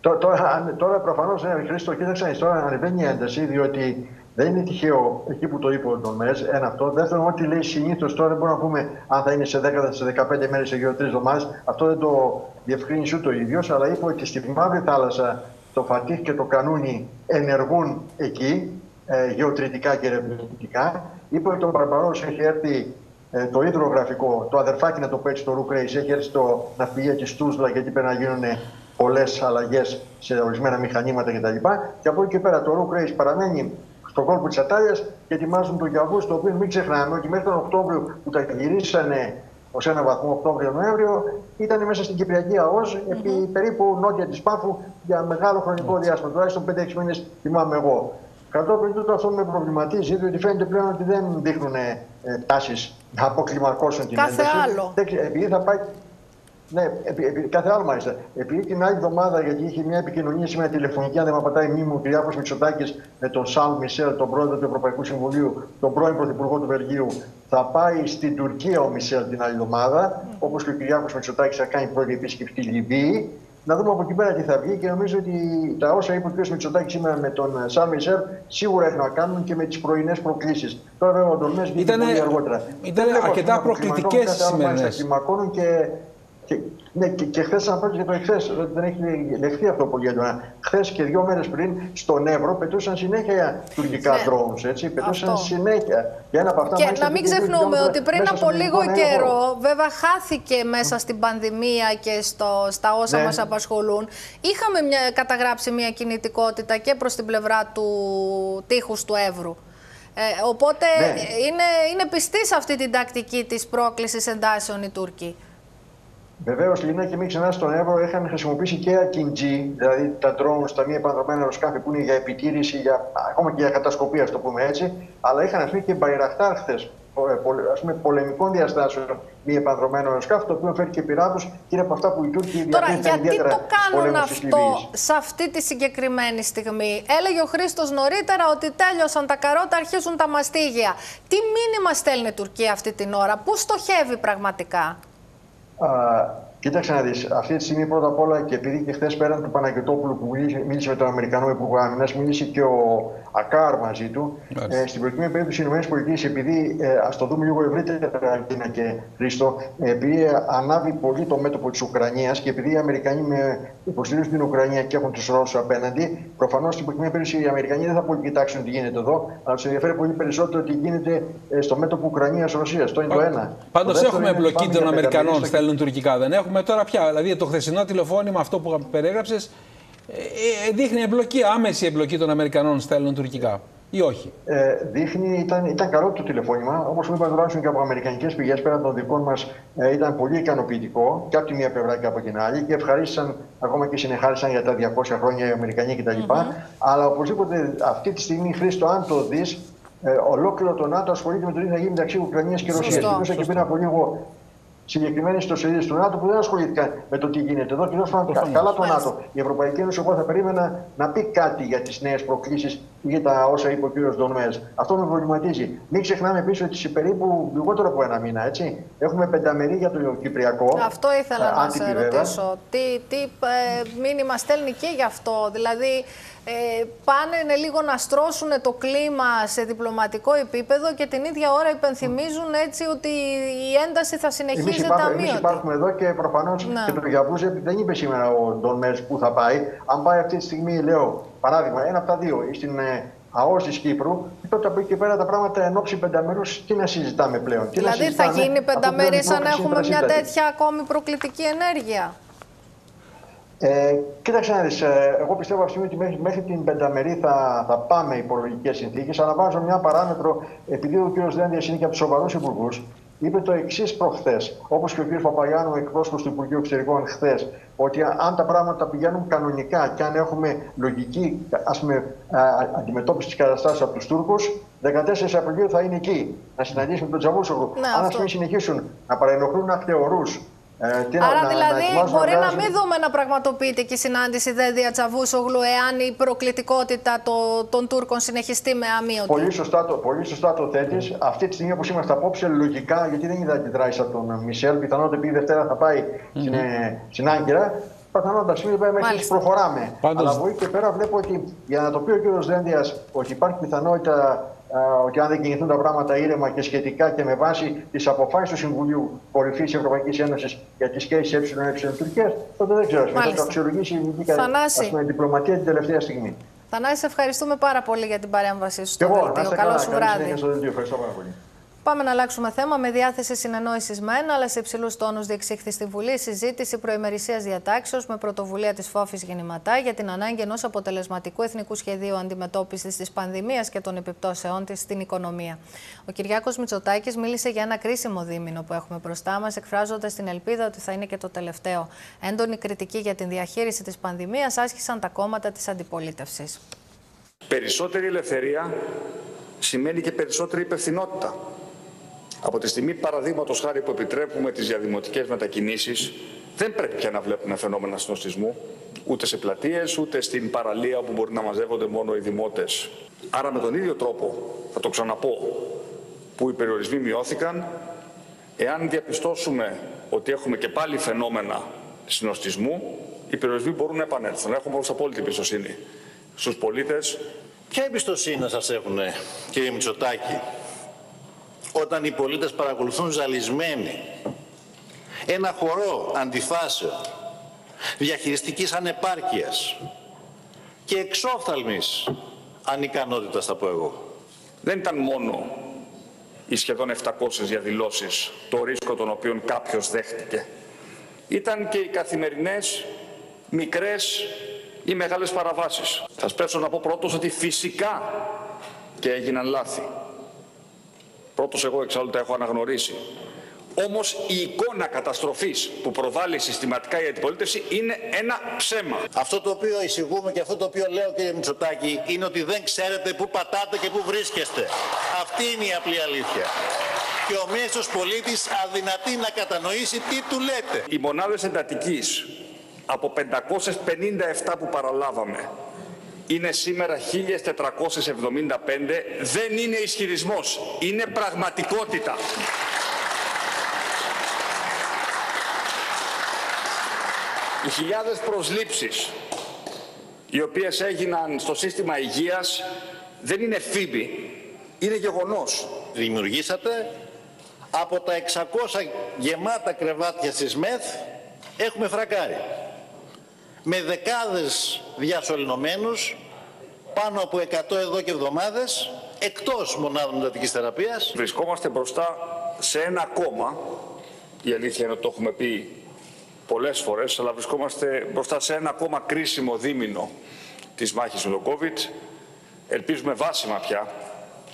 Τώρα, τώρα προφανώς, ναι, Χρήστο, κοίταξε, τώρα ανεβαίνει η ένταση, διότι δεν είναι τυχαίο εκεί που το είπε ο Ντομέ. Ένα αυτό. Δεύτερον, ό,τι λέει συνήθως τώρα δεν μπορούμε να πούμε αν θα είναι σε 10, σε 15 μέρες, σε 2-3 εβδομάδες. Αυτό δεν το διευκρίνησε ούτε ο ίδιος, αλλά είπε ότι στη Μαύρη Θάλασσα το Φατίχ και το Κανούνι ενεργούν εκεί, ε, γεωτρητικά και ερευνητικά. Είπε ότι ο Μπαρμπαρός έχει έρθει ε, το υδρογραφικό, το αδερφάκι να το πω έτσι, το Ρουκρέι, έχει έρθει στο ναυπηγείο τη Τούσλα, γιατί πρέπει να γίνουν πολλές αλλαγές σε ορισμένα μηχανήματα κτλ. Και, και από εκεί και πέρα το Ρουκρέι παραμένει στον κόλπο της Ατάλια και ετοιμάζουν τον Γιαβού, το οποίο μην ξεχνάμε ότι μέχρι τον Οκτώβριο που τα γυρίσανε ως ένα βαθμό Οκτώβριο-Νοέμβριο ήταν μέσα στην Κυπριακή ΑΟΣ mm-hmm. επί περίπου νότια της Πάφου για μεγάλο χρονικό διάστημα. Τουλάχιστον 5-6 μήνες θυμάμαι εγώ. Κατόπιν τούτο αυτό με προβληματίζει, διότι φαίνεται πλέον ότι δεν δείχνουν ε, τάσεις να αποκλιμακώσουν την Κάθε ένταση. άλλο. Επειδή θα πάει Ναι, επί, επί, κάθε άλλο μάλιστα. Επειδή την άλλη εβδομάδα, γιατί είχε μια επικοινωνία σήμερα τηλεφωνική, αν δεν με απατάει η μνήμη μου, ο κ. Μητσοτάκης με τον Σαλ Μισελ, τον πρόεδρο του Ευρωπαϊκού Συμβουλίου, τον πρώην Πρωθυπουργό του Βελγίου, θα πάει στην Τουρκία ο Μισελ την άλλη εβδομάδα, όπως και ο κ. Μητσοτάκης θα κάνει πρώτη επίσκεψη στη Λιβύη. Να δούμε από εκεί πέρα τι θα βγει και νομίζω ότι τα όσα είπε ο κ. Μητσοτάκης σήμερα με τον Σαλ Μισελ σίγουρα έχουν να κάνουν και με τις πρωινές προκλήσεις. Τώρα βέβαια ο Ντομέ βγήκε πολύ αργότερα. Ήταν αρκετά προκλητικές οι σημερινές. Και και, ναι, και, και χθες, να πω και το εχθέ, δεν έχει λεχθεί αυτό πολύ έντονα. Χθες και δύο μέρες πριν στον Εύρο πετούσαν συνέχεια τουρκικά ναι. drones. Έτσι, πετούσαν αυτό. συνέχεια. Και, ένα από αυτά και να μην ξεχνούμε ότι πριν από λίγο καιρό, βέβαια, χάθηκε μέσα στην πανδημία και στο, στα όσα ναι. μας απασχολούν. Είχαμε μια, καταγράψει μια κινητικότητα και προς την πλευρά του τείχους του Εύρου. Ε, οπότε ναι. είναι, είναι πιστή σε αυτή την τακτική της πρόκλησης εντάσεων οι Τούρκοι. Βεβαίως, Λίνα, και μην ξεχνάς στον Εύρο είχαν χρησιμοποιήσει και ακιντζή, δηλαδή τα drones, τα μη επανδρομένα αεροσκάφη που είναι για επιτήρηση, για, ακόμα και για κατασκοπή, ας το πούμε έτσι. Αλλά είχαν αφήσει και μπαϊραχτάρ χθες, ας πούμε, πολεμικών διαστάσεων μη επανδρομένο αεροσκάφη, το οποίο φέρει και πειράτους και είναι από αυτά που οι Τούρκοι Τώρα, γιατί το κάνουν αυτό σε αυτή τη συγκεκριμένη στιγμή; Έλεγε ο Χρήστος νωρίτερα ότι τέλειωσαν τα καρότα, αρχίζουν τα μαστίγια. Τι μήνυμα στέλνει η Τουρκία αυτή την ώρα, πού στοχεύει πραγματικά; uh, Κοίταξε να δεις. Αυτή τη στιγμή πρώτα απ' όλα και επειδή και χθες πέραν του Παναγιωτόπουλου που μίλησε με τον Αμερικανό Υπουργό Άμυνας, μίλησε και ο Ακάρ μαζί του. Ε, στην προκειμένη περίπτωση οι ΗΠΑ, επειδή ε, ας το δούμε λίγο ευρύτερα, Κίνα και Χρήστο, επειδή ανάβει πολύ το μέτωπο της Ουκρανίας και επειδή οι Αμερικανοί με υποστηρίζουν την Ουκρανία και έχουν τους Ρώσους απέναντι, προφανώς στην προκειμένη περίπτωση οι Αμερικανοί δεν θα πολύ κοιτάξουν τι γίνεται εδώ, αλλά τους ενδιαφέρει πολύ περισσότερο τι γίνεται ε, στο μέτωπο Ουκρανία-Ρωσία. Το είναι το ένα. Πάντω έχουμε εμπλοκή των Αμερικανών, στέλνουν τουρκικά. Δεν έχουμε τώρα πια. Δηλαδή το χθεσινό τηλεφώνημα, αυτό που περιέγραψες, ε, ε, δείχνει εμπλοκή, άμεση εμπλοκή των Αμερικανών στέλνουν τουρκικά ή όχι; Ε, δείχνει, ήταν, ήταν καλό το τηλεφώνημα. Όπως μου είπαν τουλάχιστον και από αμερικανικές πηγές πέραν των δικών μας, ε, ήταν πολύ ικανοποιητικό και από τη μία πλευρά και από την άλλη. Και ευχαρίστησαν, ακόμα και συνεχάρισαν για τα 200 χρόνια οι Αμερικανοί κτλ. Mm -hmm. Αλλά οπωσδήποτε αυτή τη στιγμή, Χρήστο, αν το δεις, ε, ολόκληρο το ΝΑΤΟ ασχολείται με το τι θα γίνει μεταξύ Ουκρανίας και Ρωσίας. Μιλούσα και πριν από λίγο συγκεκριμένες ιστοσελίδες του ΝΑΤΟ που δεν ασχολήθηκαν με το τι γίνεται εδώ. Και δώσαν καλά το ΝΑΤΟ. Η Ευρωπαϊκή Ένωση, εγώ θα περίμενα να πει κάτι για τις νέες προκλήσεις ή για τα όσα είπε ο κ. Ντονμέ. Αυτό με προβληματίζει. Μην ξεχνάμε επίση ότι σε περίπου λιγότερο από ένα μήνα έτσι, έχουμε πενταμερή για το Κυπριακό. Αυτό ήθελα ε, να σε ρωτήσω. Τι, τι ε, μήνυμα στέλνει και γι' αυτό; Δηλαδή, ε, πάνε λίγο να στρώσουν το κλίμα σε διπλωματικό επίπεδο και την ίδια ώρα υπενθυμίζουν έτσι ότι η ένταση θα συνεχίζεται αμύωτη. Εμείς υπάρχουμε εδώ και προφανώς και το Γιαβούζε δεν είπε σήμερα ο Ντόν Μέρς που θα πάει. Αν πάει αυτή τη στιγμή, λέω, παράδειγμα, ένα από τα δύο, στην ε, ΑΟΣ της Κύπρου, τότε από εκεί και πέρα τα πράγματα εν ώψη πενταμέρους τι να συζητάμε πλέον. Τι δηλαδή θα γίνει πενταμέρη σαν να έχουμε μια τέτοια ακόμη προκλητική ενέργεια; Ε, κοίταξε να δεις, ε, εγώ πιστεύω αυτή ότι μέχρι, μέχρι την πενταμερή θα, θα πάμε υπολογικές συνθήκες, αλλά βάζω μια παράμετρο, επειδή ο κ. Δένδιας είναι και από τους σοβαρούς υπουργούς, είπε το εξής προχθές, όπως και ο κ. Παπαγιάννου, εκπρόσωπος του Υπουργείου Εξωτερικών, χθες, ότι αν τα πράγματα πηγαίνουν κανονικά και αν έχουμε λογική ας πούμε, αντιμετώπιση της καταστάση από τους Τούρκους, 14 Απριλίου θα είναι εκεί να συναντήσουμε τον Τζαβούσογλου. Ναι, αν πούμε, συνεχίσουν να παρενοχλούν ακτεωρούς ε, Άρα, να, δηλαδή, να μπορεί να μην δούμε να πραγματοποιείται και η συνάντηση Δέδια Τσαβούσογλου εάν η προκλητικότητα το, των Τούρκων συνεχιστεί με αμύωτη. Πολύ σωστά το, πολύ σωστά το θέτεις. Αυτή τη στιγμή, όπως είμαστε απόψε, λογικά, γιατί δεν είδα αντιδράσει από τον Μισελ, πιθανότατα επειδή Δευτέρα θα πάει mm -hmm. στην, στην Άγκυρα, πιθανότατα σήμερα μέχρι προχωράμε. Πάντως... Αλλά από εκεί και πέρα βλέπω ότι για να το πει ο κ. Δένδιας ότι υπάρχει πιθανότητα ότι αν δεν κινηθούν τα πράγματα ήρεμα και σχετικά και με βάση τις αποφάσεις του Συμβουλίου Κορυφής της Ευρωπαϊκής Ένωσης για τις σχέσεις ΕΕ Τουρκία, τότε δεν ξέρω. Θα το αξιολογήσει η ελληνική διπλωματία την τελευταία στιγμή. Θανάση, ευχαριστούμε πάρα πολύ για την παρέμβασή σου στο δελτίο. Καλό σου βράδυ. Ευχαριστώ πάρα πολύ. Πάμε να αλλάξουμε θέμα. Με διάθεση συνεννόησης με ένα, αλλά σε υψηλούς τόνους διεξήχθη στη Βουλή συζήτηση προημερησίας διατάξεως με πρωτοβουλία της Φόφης Γεννηματά για την ανάγκη ενός αποτελεσματικού εθνικού σχεδίου αντιμετώπισης της πανδημίας και των επιπτώσεών της στην οικονομία. Ο Κυριάκος Μητσοτάκης μίλησε για ένα κρίσιμο δίμηνο που έχουμε μπροστά μας, εκφράζοντας την ελπίδα ότι θα είναι και το τελευταίο. Έντονη κριτική για την διαχείριση της πανδημίας άσκησαν τα κόμματα της αντιπολίτευσης. Περισσότερη ελευθερία σημαίνει και περισσότερη υπευθυνότητα. Από τη στιγμή παραδείγματος χάρη που επιτρέπουμε τις διαδημοτικές μετακινήσεις δεν πρέπει πια να βλέπουμε φαινόμενα συνοστισμού, ούτε σε πλατείες, ούτε στην παραλία που μπορεί να μαζεύονται μόνο οι δημότες. Άρα με τον ίδιο τρόπο, θα το ξαναπώ, που οι περιορισμοί μειώθηκαν, εάν διαπιστώσουμε ότι έχουμε και πάλι φαινόμενα συνοστισμού, οι περιορισμοί μπορούν να επανέλθουν. Έχουμε όμως απόλυτη εμπιστοσύνη στους πολίτες. Ποια εμπιστοσύνη σας έχουν, κύριε Μητσοτάκη, όταν οι πολίτες παρακολουθούν ζαλισμένοι ένα χορό αντιφάσεων, διαχειριστικής ανεπάρκειας και εξόφθαλμης ανικανότητας, θα πω εγώ. Δεν ήταν μόνο οι σχεδόν 700 διαδηλώσεις το ρίσκο των οποίων κάποιος δέχτηκε. Ήταν και οι καθημερινές μικρές ή μεγάλες παραβάσεις. Θα σπέσω να πω πρώτος ότι φυσικά και έγιναν λάθη. Πρώτος εγώ εξάλλου τα έχω αναγνωρίσει. Όμως η εικόνα καταστροφής που προβάλλει συστηματικά η αντιπολίτευση είναι ένα ψέμα. Αυτό το οποίο εισηγούμε και αυτό το οποίο λέω κύριε Μητσοτάκη είναι ότι δεν ξέρετε πού πατάτε και πού βρίσκεστε. Αυτή είναι η απλή αλήθεια. Και ο μέσος πολίτης αδυνατεί να κατανοήσει τι του λέτε. Οι μονάδες εντατικής από 557 που παραλάβαμε είναι σήμερα 1475 δεν είναι ισχυρισμός, είναι πραγματικότητα. Οι χιλιάδες προσλήψεις οι οποίες έγιναν στο σύστημα υγείας δεν είναι φίμπη, είναι γεγονός. Δημιουργήσατε από τα 600 γεμάτα κρεβάτια στις ΜΕΘ έχουμε φρακάρει. Με δεκάδες διασωληνωμένους, πάνω από 100 εδώ και εβδομάδες, εκτός μονάδων εντατικής θεραπείας. Βρισκόμαστε μπροστά σε ένα κόμμα, η αλήθεια είναι ότι το έχουμε πει πολλές φορές, αλλά βρισκόμαστε μπροστά σε ένα ακόμα κρίσιμο δίμηνο της μάχης με το COVID. Ελπίζουμε βάσιμα πια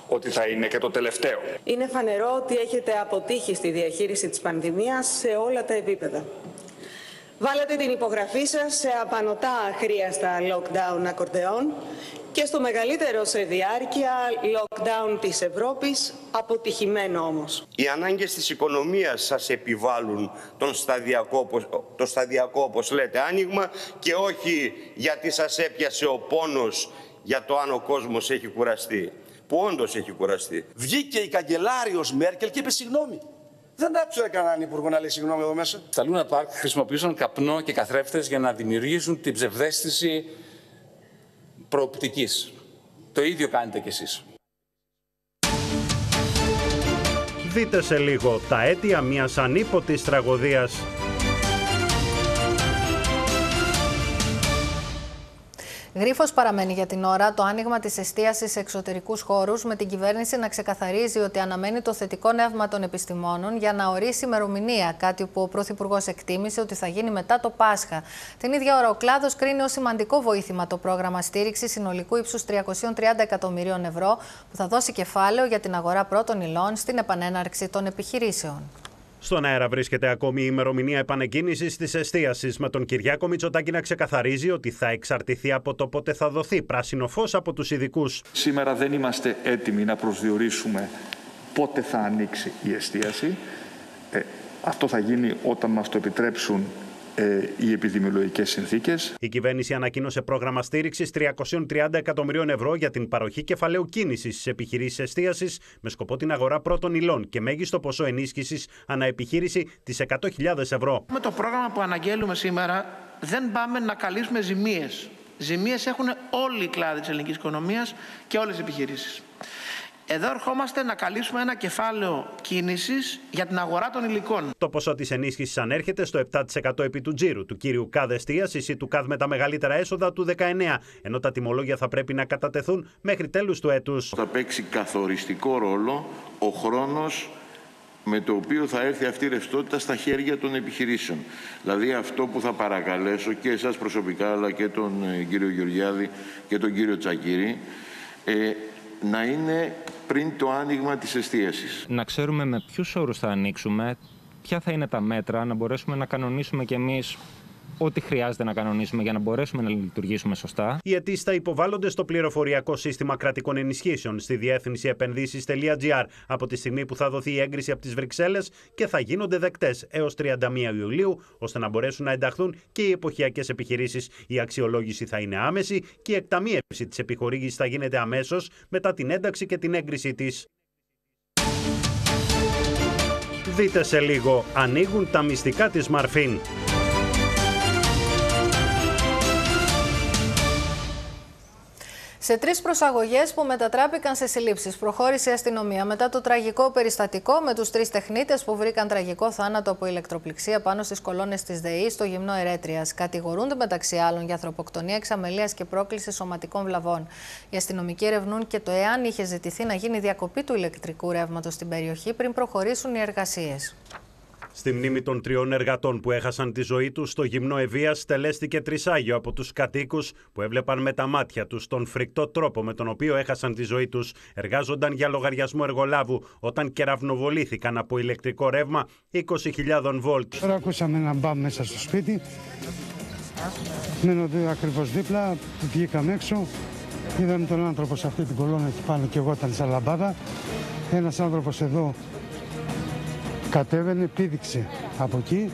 ότι θα είναι και το τελευταίο. Είναι φανερό ότι έχετε αποτύχει στη διαχείριση της πανδημίας σε όλα τα επίπεδα. Βάλατε την υπογραφή σας σε απανοτά αχρίαστα lockdown ακορδεών και στο μεγαλύτερο σε διάρκεια lockdown της Ευρώπης, αποτυχημένο όμως. Οι ανάγκες της οικονομίας σας επιβάλλουν τον σταδιακό, το σταδιακό, όπως λέτε, άνοιγμα και όχι γιατί σας έπιασε ο πόνος για το αν ο κόσμος έχει κουραστεί, που όντως έχει κουραστεί. Βγήκε η καγκελάριος Μέρκελ και είπε συγγνώμη. Δεν άκουσα κανέναν υπουργό να λέει συγγνώμη εδώ μέσα. Στα Λούνα Πάρκ χρησιμοποιούσαν καπνό και καθρέφτες για να δημιουργήσουν την ψευδέστηση προοπτικής. Το ίδιο κάνετε κι εσείς. Δείτε σε λίγο τα αίτια μιας ανίποτης τραγωδίας Γρίφος παραμένει για την ώρα το άνοιγμα της εστίασης σε εξωτερικούς χώρους, με την κυβέρνηση να ξεκαθαρίζει ότι αναμένει το θετικό νεύμα των επιστημόνων για να ορίσει ημερομηνία. Κάτι που ο Πρωθυπουργός εκτίμησε ότι θα γίνει μετά το Πάσχα. Την ίδια ώρα, ο κλάδος κρίνει ως σημαντικό βοήθημα το πρόγραμμα στήριξης συνολικού ύψους 330 εκατομμυρίων ευρώ, που θα δώσει κεφάλαιο για την αγορά πρώτων υλών στην επανέναρξη των επιχειρήσεων. Στον αέρα βρίσκεται ακόμη η ημερομηνία επανεκκίνησης της εστίασης, με τον Κυριάκο Μητσοτάκη να ξεκαθαρίζει ότι θα εξαρτηθεί από το πότε θα δοθεί πράσινο φως από τους ειδικούς. Σήμερα δεν είμαστε έτοιμοι να προσδιορίσουμε πότε θα ανοίξει η εστίαση. Ε, αυτό θα γίνει όταν μας το επιτρέψουν ε, οι επιδημιολογικές συνθήκες. Η κυβέρνηση ανακοίνωσε πρόγραμμα στήριξης 330 εκατομμυρίων ευρώ για την παροχή κεφαλαίου κίνησης στις επιχειρήσεις εστίασης με σκοπό την αγορά πρώτων υλών και μέγιστο ποσό ενίσχυσης αναεπιχείρηση της 100.000 ευρώ. Με το πρόγραμμα που αναγγέλουμε σήμερα δεν πάμε να καλύψουμε ζημίες. Ζημίες έχουν όλοι οι κλάδοι της ελληνικής οικονομίας και όλες οι επιχειρήσεις. Εδώ ερχόμαστε να καλύψουμε ένα κεφάλαιο κίνησης για την αγορά των υλικών. Το ποσό της ενίσχυσης ανέρχεται στο 7% επί του τζίρου του κύριου ΚΑΔ εστίαση ή του ΚΑΔ με τα μεγαλύτερα έσοδα του 19, ενώ τα τιμολόγια θα πρέπει να κατατεθούν μέχρι τέλους του έτους. Θα παίξει καθοριστικό ρόλο ο χρόνος με το οποίο θα έρθει αυτή η ρευστότητα στα χέρια των επιχειρήσεων. Δηλαδή αυτό που θα παρακαλέσω και εσάς προσωπικά αλλά και τον ε, κύριο Γεωργιάδη και τον κύριο Τσακύρη ε, να είναι πριν το άνοιγμα της εστίασης. Να ξέρουμε με ποιους όρους θα ανοίξουμε, ποια θα είναι τα μέτρα, να μπορέσουμε να κανονίσουμε κι εμείς ό,τι χρειάζεται να κανονίσουμε για να μπορέσουμε να λειτουργήσουμε σωστά. Οι αιτήσεις θα υποβάλλονται στο πληροφοριακό σύστημα κρατικών ενισχύσεων στη διεύθυνση επενδύσει.gr από τη στιγμή που θα δοθεί η έγκριση από τις Βρυξέλλες και θα γίνονται δεκτές έως 31 Ιουλίου, ώστε να μπορέσουν να ενταχθούν και οι εποχιακές επιχειρήσεις. Η αξιολόγηση θα είναι άμεση και η εκταμείευση της επιχορήγησης θα γίνεται αμέσως μετά την ένταξη και την έγκριση της. Δείτε σε λίγο, ανοίγουν τα μυστικά της Μαρφίν. Σε τρεις προσαγωγές που μετατράπηκαν σε συλλήψεις, προχώρησε η αστυνομία μετά το τραγικό περιστατικό με τους τρεις τεχνίτες που βρήκαν τραγικό θάνατο από ηλεκτροπληξία πάνω στις κολόνες της ΔΕΗ στο γυμνό Ερέτριας. Κατηγορούνται μεταξύ άλλων για ανθρωποκτονία, εξαμελίας και πρόκληση σωματικών βλαβών. Οι αστυνομικοί ερευνούν και το εάν είχε ζητηθεί να γίνει διακοπή του ηλεκτρικού ρεύματος στην περιοχή πριν προχωρήσουν οι εργασίες. Στη μνήμη των τριών εργατών που έχασαν τη ζωή τους στο γυμνό Ευεία στελέστηκε τρισάγιο από τους κατοίκους που έβλεπαν με τα μάτια τους τον φρικτό τρόπο με τον οποίο έχασαν τη ζωή τους. Εργάζονταν για λογαριασμό εργολάβου όταν κεραυνοβολήθηκαν από ηλεκτρικό ρεύμα 20.000 βολτ. Τώρα ακούσαμε να μπαμ μέσα στο σπίτι. Μένω ακριβώς δίπλα, βγήκαμε έξω. Είδαμε τον άνθρωπο σε αυτή την κολόνα εκεί πάνω και εγώ ήταν σαν λαμπάδα. Ένας άνθρωπος εδώ κατέβαινε, πήδηξε από εκεί.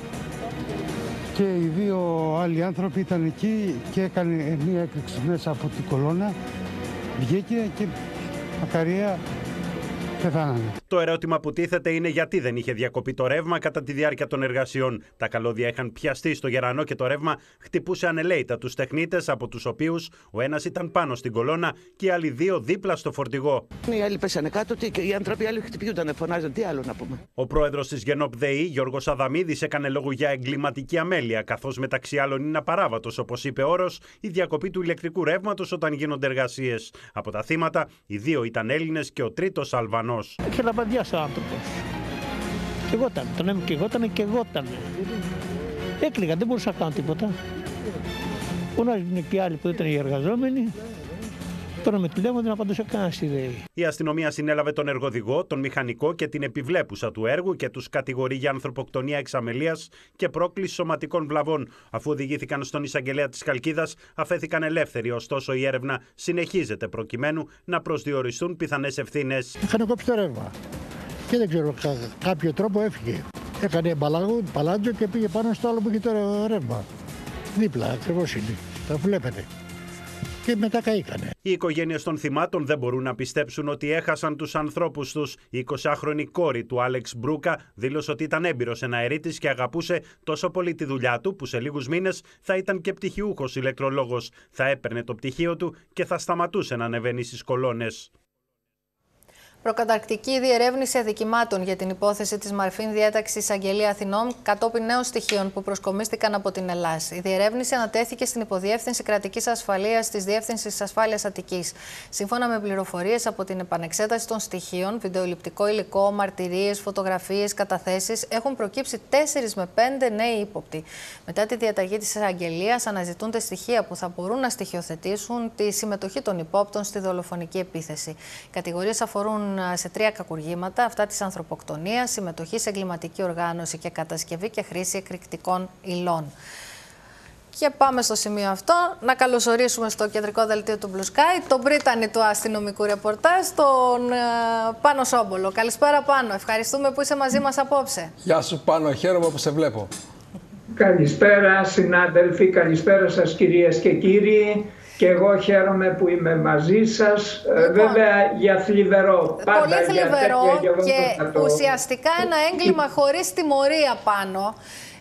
Και οι δύο άλλοι άνθρωποι ήταν εκεί και έκανε μία έκρηξη μέσα από την κολόνα, βγήκε και μακαρία το ερώτημα που τίθεται είναι γιατί δεν είχε διακοπεί το ρεύμα κατά τη διάρκεια των εργασιών. Τα καλώδια είχαν πιαστεί στο γερανό και το ρεύμα χτυπούσε ανελαίητα τους τεχνίτες, από τους οποίους ο ένας ήταν πάνω στην κολόνα και οι άλλοι δύο δίπλα στο φορτηγό. Οι άλλοι πέσανε κάτω, οι άνθρωποι άλλοι χτυπιούνταν, φωνάζαν. Τι άλλο να πούμε; Ο πρόεδρος της Γενόπ ΔΕΗ, Γιώργος Αδαμίδης, έκανε λόγο για εγκληματική αμέλεια, καθώς μεταξύ άλλων είναι απαράβατος, όπως είπε όρος, η διακοπή του ηλεκτρικού ρεύματος όταν γίνονται εργασίες. Από τα θύματα, οι δύο ήταν Έλληνες και ο τρίτος Αλβανός. Και λαμπαδιά ο άνθρωπος. Και εγώ ήταν. Τον έμεινε και εγώ ήταν και εγώ ήταν. Έκλειγα, δεν μπορούσα να κάνω τίποτα. Φωνάζουν και άλλοι που ήταν οι εργαζόμενοι. Τώρα με τηλέφωνο δεν απαντούσε κανένα στη ΔΕΗ. Η αστυνομία συνέλαβε τον εργοδηγό, τον μηχανικό και την επιβλέπουσα του έργου και τους κατηγορεί για ανθρωποκτονία εξαμελίας και πρόκληση σωματικών βλαβών. Αφού οδηγήθηκαν στον εισαγγελέα της Καλκίδας, αφέθηκαν ελεύθεροι. Ωστόσο, η έρευνα συνεχίζεται προκειμένου να προσδιοριστούν πιθανές ευθύνες. Είχαν κόψει το ρεύμα. Και δεν ξέρω, κάποιο τρόπο έφυγε. Έκανε παλάτζο και πήγε πάνω στο άλλο που είχε το ρεύμα. Δίπλα, ακριβώς είναι. Τα βλέπετε και μετά καήκανε. Οι οικογένειες των θυμάτων δεν μπορούν να πιστέψουν ότι έχασαν τους ανθρώπους τους. Η 20χρονη κόρη του Άλεξ Μπρούκα δήλωσε ότι ήταν έμπειρος εναερίτης και αγαπούσε τόσο πολύ τη δουλειά του που σε λίγους μήνες θα ήταν και πτυχιούχος ηλεκτρολόγος. Θα έπαιρνε το πτυχίο του και θα σταματούσε να ανεβαίνει στις κολόνες. Προκαταρκτική διερεύνηση αδικημάτων για την υπόθεση της Μαρφίν Διέταξη Εισαγγελία Αθηνών κατόπιν νέων στοιχείων που προσκομίστηκαν από την Ελλάδα. Η διερεύνηση ανατέθηκε στην Υποδιεύθυνση Κρατικής Ασφαλείας της Διεύθυνσης Ασφάλειας Αττικής. Σύμφωνα με πληροφορίες από την επανεξέταση των στοιχείων, βιντεοληπτικό υλικό, μαρτυρίες, φωτογραφίες, καταθέσεις, έχουν προκύψει 4 με 5 νέοι ύποπτοι. Μετά τη διαταγή της Εισαγγελία, αναζητούνται στοιχεία που θα μπορούν να στοιχειοθετήσουν τη συμμετοχή των υπόπτων στη δολοφονική επίθεση. Οι κατηγορίες αφορούν σε τρία κακουργήματα, αυτά της ανθρωποκτονίας, συμμετοχή σε εγκληματική οργάνωση και κατασκευή και χρήση εκρηκτικών υλών. Και πάμε στο σημείο αυτό να καλωσορίσουμε στο κεντρικό δελτίο του Blue Sky τον Πρίτανη του αστυνομικού ρεπορτάζ, τον ε, Πάνο Σόμπολο. Καλησπέρα Πάνο, ευχαριστούμε που είσαι μαζί μας απόψε. Γεια σου Πάνο, χαίρομαι που σε βλέπω. Καλησπέρα συνάδελφοι, καλησπέρα σας κυρίες και κύριοι. Και εγώ χαίρομαι που είμαι μαζί σας. Ε, λοιπόν, Βέβαια για θλιβερό. Πάντα πολύ θλιβερό και ουσιαστικά ένα έγκλημα χωρίς τιμωρία πάνω.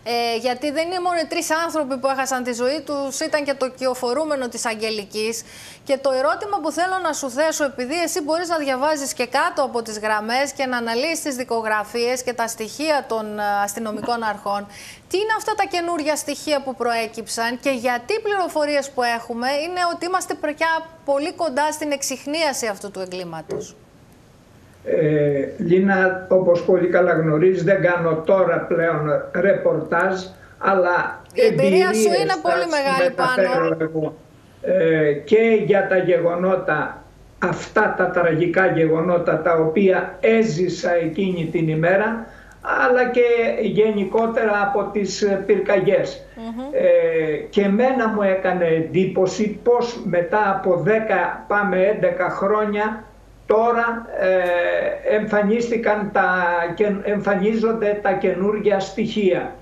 Ε, γιατί δεν είναι μόνο οι τρεις άνθρωποι που έχασαν τη ζωή τους, ήταν και το κοιοφορούμενο της Αγγελικής. Και το ερώτημα που θέλω να σου θέσω, επειδή εσύ μπορείς να διαβάζεις και κάτω από τις γραμμές και να αναλύσει τις δικογραφίες και τα στοιχεία των ε, αστυνομικών αρχών, τι είναι αυτά τα καινούργια στοιχεία που προέκυψαν και γιατί οι πληροφορίες που έχουμε είναι ότι είμαστε πια πολύ κοντά στην εξυχνίαση αυτού του εγκλήματος; Ε, Λίνα, όπως πολύ καλά γνωρίζεις, δεν κάνω τώρα πλέον ρεπορτάζ, αλλά η εμπειρία σου είναι πολύ μεγάλη πάνω. Ε, και για τα γεγονότα, αυτά τα τραγικά γεγονότα τα οποία έζησα εκείνη την ημέρα, αλλά και γενικότερα από τις πυρκαγιές. Ε, και εμένα μου έκανε εντύπωση πως μετά από 10 πάμε 11 χρόνια τώρα ε, εμφανίστηκαν τα, και εμφανίζονται τα καινούργια στοιχεία.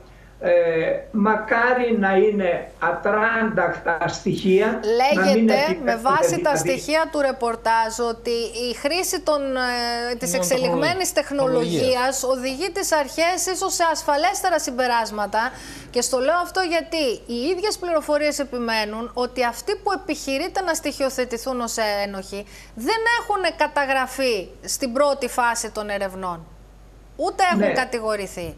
Ε, μακάρι να είναι ατράνταχτα στοιχεία. Λέγεται με βάση τα δηλαδή. στοιχεία του ρεπορτάζ ότι η χρήση των, ε, της εξελιγμένης τεχνολογίας οδηγεί τις αρχές ίσως σε ασφαλέστερα συμπεράσματα και στο λέω αυτό γιατί οι ίδιες πληροφορίες επιμένουν ότι αυτοί που επιχειρείται να στοιχειοθετηθούν ως ένοχοι δεν έχουν καταγραφεί στην πρώτη φάση των ερευνών. Ούτε έχουν ναι. κατηγορηθεί.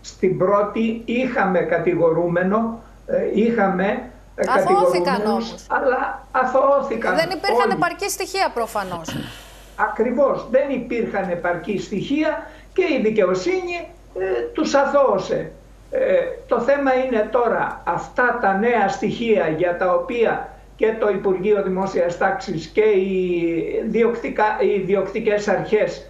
Στην πρώτη είχαμε κατηγορούμενο, ε, είχαμε ε, Αθώθηκαν όμως. Αλλά αθώθηκαν Δεν υπήρχαν επαρκή στοιχεία προφανώς. Ακριβώς. Δεν υπήρχαν επαρκή στοιχεία και η δικαιοσύνη ε, τους αθώωσε. Ε, το θέμα είναι τώρα αυτά τα νέα στοιχεία για τα οποία και το Υπουργείο Δημόσιας Τάξης και οι, διοκτικά, οι διοκτικές αρχές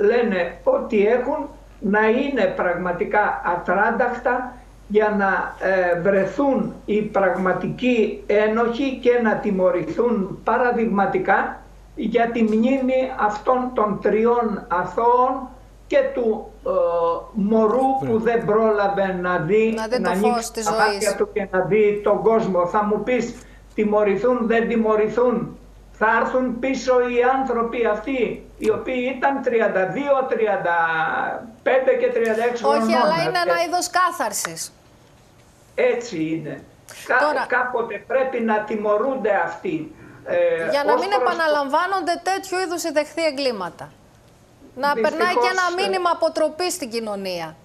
λένε ότι έχουν να είναι πραγματικά ατράνταχτα για να ε, βρεθούν οι πραγματικοί ένοχοι και να τιμωρηθούν παραδειγματικά για τη μνήμη αυτών των τριών αθώων και του ε, μωρού που δεν πρόλαβε να δει, να, να ανοίξει τα μάτια του και να δει τον κόσμο. Θα μου πεις τιμωρηθούν, δεν τιμωρηθούν; Θα έρθουν πίσω οι άνθρωποι αυτοί οι οποίοι ήταν 32, 35 και 36 χρόνια. Όχι, αλλά είναι ένα είδος κάθαρσης. Έτσι είναι. Τώρα... Κάποτε πρέπει να τιμωρούνται αυτοί. Ε, Για να μην επαναλαμβάνονται τέτοιου είδους ιδεχθεί εγκλήματα. Να περνάει και ένα ε, μήνυμα αποτροπή στην κοινωνία.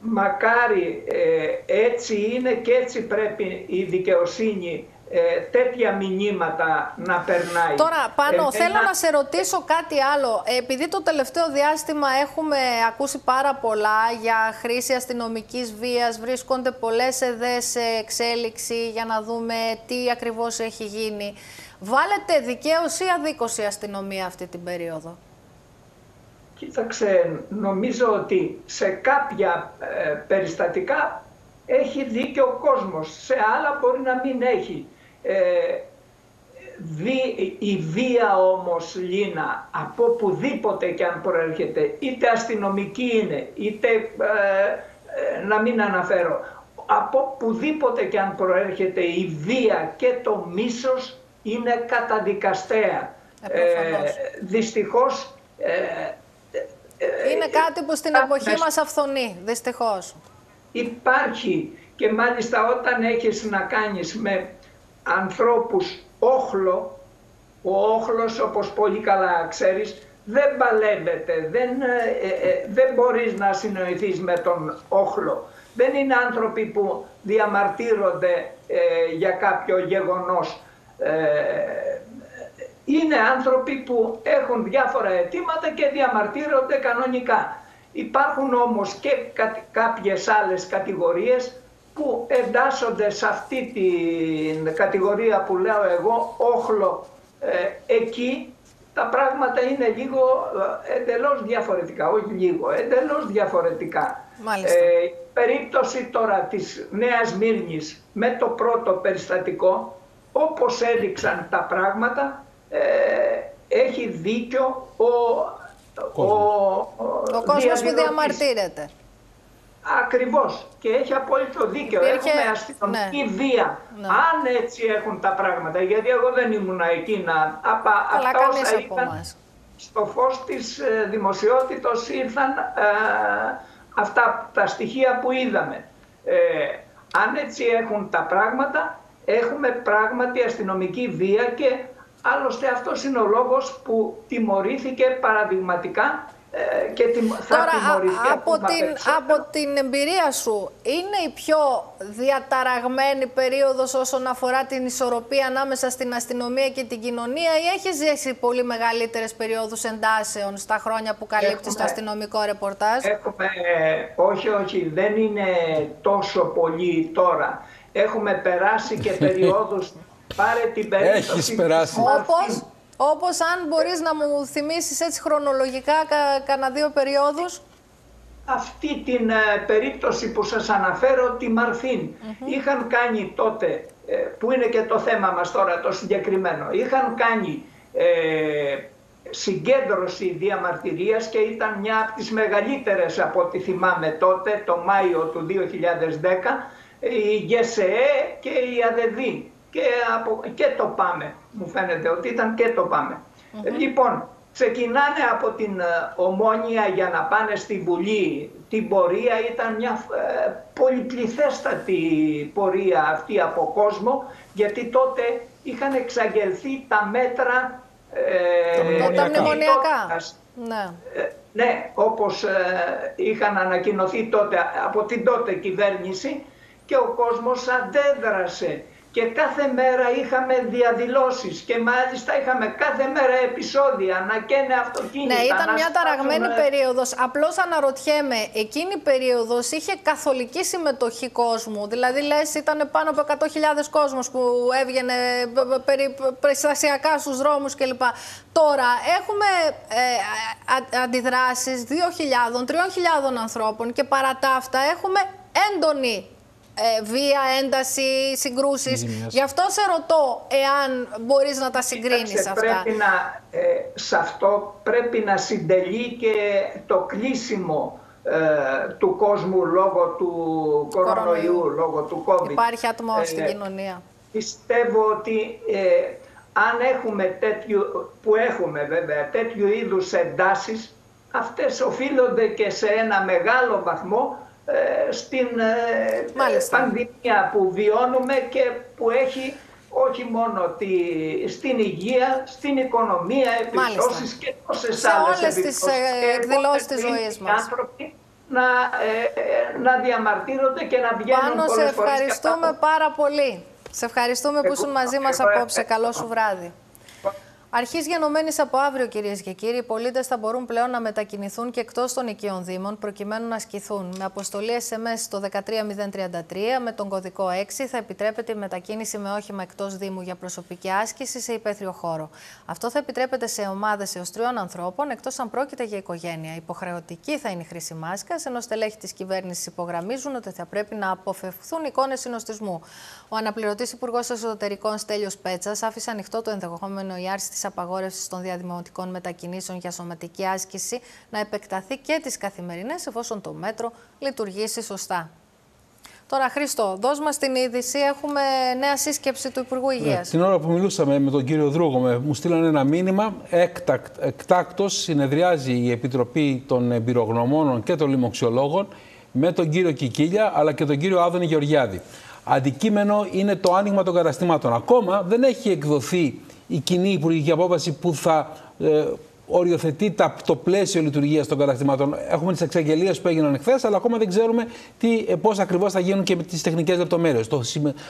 Μακάρι ε, έτσι είναι και έτσι πρέπει η δικαιοσύνη ε, τέτοια μηνύματα να περνάει. Τώρα, πάνω, θέλω να σε ρωτήσω κάτι άλλο. Επειδή το τελευταίο διάστημα έχουμε ακούσει πάρα πολλά για χρήση αστυνομικής βίας, βρίσκονται πολλές εδές σε εξέλιξη για να δούμε τι ακριβώς έχει γίνει. Βάλετε δικαίωση ή αδίκωση αστυνομία αυτή την περίοδο; Κοίταξε, νομίζω ότι σε κάποια ε, περιστατικά έχει δίκιο ο κόσμος, σε άλλα μπορεί να μην έχει. Ε, η βία όμως Λίνα από πουδήποτε και αν προέρχεται είτε αστυνομική είναι είτε ε, ε, να μην αναφέρω από πουδήποτε και αν προέρχεται η βία και το μίσος είναι καταδικαστέα. Ε, δυστυχώς είναι κάτι που στην εποχή μας αυθονεί, δυστυχώς. Υπάρχει και μάλιστα όταν έχεις να κάνεις με ανθρώπους όχλο, ο όχλος όπως πολύ καλά ξέρεις δεν παλεύεται, δεν, ε, ε, ε, δεν μπορείς να συνοηθείς με τον όχλο. Δεν είναι άνθρωποι που διαμαρτύρονται για κάποιο γεγονός. είναι άνθρωποι που έχουν διάφορα αιτήματα και διαμαρτύρονται κανονικά. Υπάρχουν όμως και κάποιες άλλες κατηγορίες που εντάσσονται σε αυτή την κατηγορία που λέω εγώ, όχλο, ε, εκεί τα πράγματα είναι λίγο ε, εντελώς διαφορετικά, όχι λίγο, εντελώς διαφορετικά. Μάλιστα. Ε, περίπτωση τώρα της Νέας Μύρνης με το πρώτο περιστατικό, όπως έδειξαν τα πράγματα, ε, έχει δίκιο ο, ο, ο, ο κόσμος που διαμαρτύρεται. Ακριβώς και έχει απόλυτο δίκιο. Υπήρχε... Έχουμε αστυνομική ναι. βία. Ναι. Αν έτσι έχουν τα πράγματα, γιατί εγώ δεν ήμουν εκεί να... Απα... Αυτά όσα ήταν στο φως της ε, δημοσιότητος ήρθαν ε, αυτά τα στοιχεία που είδαμε. Ε, αν έτσι έχουν τα πράγματα, έχουμε πράγματι αστυνομική βία και άλλωστε αυτός είναι ο λόγος που τιμωρήθηκε παραδειγματικά ε, και θα Τώρα, από την, από την εμπειρία σου, είναι η πιο διαταραγμένη περίοδος όσον αφορά την ισορροπία ανάμεσα στην αστυνομία και την κοινωνία ή έχεις ζήσει πολύ μεγαλύτερες περιόδους εντάσεων στα χρόνια που καλύπτεις το αστυνομικό ρεπορτάζ; Έχουμε, όχι, όχι, δεν είναι τόσο πολύ τώρα. Έχουμε περάσει και περιόδους, πάρε την περίπτωση... Έχεις περάσει. Όπως... Όπως αν μπορείς να μου θυμίσεις έτσι χρονολογικά κα, κανένα δύο περιόδους. αυτή την ε, περίπτωση που σας αναφέρω, τη Μαρθίν. Είχαν κάνει τότε, ε, που είναι και το θέμα μας τώρα το συγκεκριμένο, είχαν κάνει ε, συγκέντρωση διαμαρτυρίας και ήταν μια από τις μεγαλύτερες από ό,τι θυμάμαι τότε, το Μάιο του 2010, η ΓΕΣΕΕ και η ΑΔΕΔΗ και, από, και το ΠΑΜΕ. Μου φαίνεται ότι ήταν και το ΠΑΜΕ. Λοιπόν, ξεκινάνε από την ε, Ομόνια για να πάνε στη Βουλή. Την πορεία ήταν μια ε, πολυπληθέστατη πορεία αυτή από κόσμο, γιατί τότε είχαν εξαγγελθεί τα μέτρα ε, τα μνημονιακά. Ναι. Ε, ναι, όπως ε, είχαν ανακοινωθεί τότε από την τότε κυβέρνηση και ο κόσμος αντέδρασε και κάθε μέρα είχαμε διαδηλώσεις και μάλιστα είχαμε κάθε μέρα επεισόδια να καίνε αυτοκίνητα. Ναι, ήταν μια ταραγμένη περίοδος. Απλώς αναρωτιέμαι, εκείνη η περίοδος είχε καθολική συμμετοχή κόσμου; Δηλαδή λες ήταν πάνω από 100.000 κόσμος που έβγαινε περι, περιστασιακά στους δρόμους κλπ. Τώρα έχουμε ε, αντιδράσεις 2.000, 3.000 ανθρώπων και παρά τα αυτά έχουμε έντονη ε, βία, ένταση, συγκρούσεις. Γι' αυτό σε ρωτώ εάν μπορείς να τα συγκρίνεις αυτά. Πρέπει να, ε, σε αυτό πρέπει να συντελεί και το κλείσιμο ε, του κόσμου λόγω του κορονοϊού, λόγω του COVID. Υπάρχει άτομο στην κοινωνία. Πιστεύω ότι αν έχουμε τέτοιου, που έχουμε βέβαια τέτοιου είδους εντάσεις, αυτές οφείλονται και σε ένα μεγάλο βαθμό ε, στην ε, πανδημία που βιώνουμε και που έχει όχι μόνο τη, στην υγεία, στην οικονομία, επιπτώσεις και τόσες άλλες Σε όλες τις ε, εκδηλώσεις της ζωής μας. Άνθρωποι να, ε, να διαμαρτύρονται και να βγαίνουν Πάνω σε ευχαριστούμε πάρα πολύ. Σε ευχαριστούμε που ήσουν μαζί μας απόψε. Καλό σου βράδυ. Αρχής γενομένης από αύριο, κυρίες και κύριοι, οι πολίτες θα μπορούν πλέον να μετακινηθούν και εκτός των οικείων Δήμων προκειμένου να ασκηθούν. Με αποστολή SMS στο 13033 με τον κωδικό 6 θα επιτρέπεται η μετακίνηση με όχημα εκτός Δήμου για προσωπική άσκηση σε υπαίθριο χώρο. Αυτό θα επιτρέπεται σε ομάδες έως τριών ανθρώπων, εκτός αν πρόκειται για οικογένεια. Υποχρεωτική θα είναι η χρήση μάσκας, ενώ στελέχη της κυβέρνησης υπογραμμίζουν ότι θα πρέπει να αποφευχθούν εικόνες συνοστισμού. Ο αναπληρωτής Υπουργός Εσωτερικών Στέλιος Πέτσας άφησε ανοιχτό το ενδεχόμενο η άρση της απαγόρευσης των διαδημοτικών μετακινήσεων για σωματική άσκηση να επεκταθεί και τις καθημερινές, εφόσον το μέτρο λειτουργήσει σωστά. Τώρα, Χρήστο, δώσ' μας την είδηση. Έχουμε νέα σύσκεψη του Υπουργού Υγείας. Ναι, την ώρα που μιλούσαμε με τον κύριο Δρούγο, μου στείλανε ένα μήνυμα. Εκτακτ, εκτάκτος συνεδριάζει η Επιτροπή των Εμπειρογνωμόνων και των Λοιμοξιολόγων με τον κύριο Κικίλια αλλά και τον κύριο Άδωνη Γεωργιάδη. Αντικείμενο είναι το άνοιγμα των καταστημάτων. Ακόμα δεν έχει εκδοθεί η κοινή υπουργική απόφαση που θα ε, οριοθετεί τα, το πλαίσιο λειτουργίας των καταστημάτων. Έχουμε τις εξαγγελίες που έγιναν εχθές, αλλά ακόμα δεν ξέρουμε ε, πώς ακριβώς θα γίνουν και με τις τεχνικές λεπτομέρειες.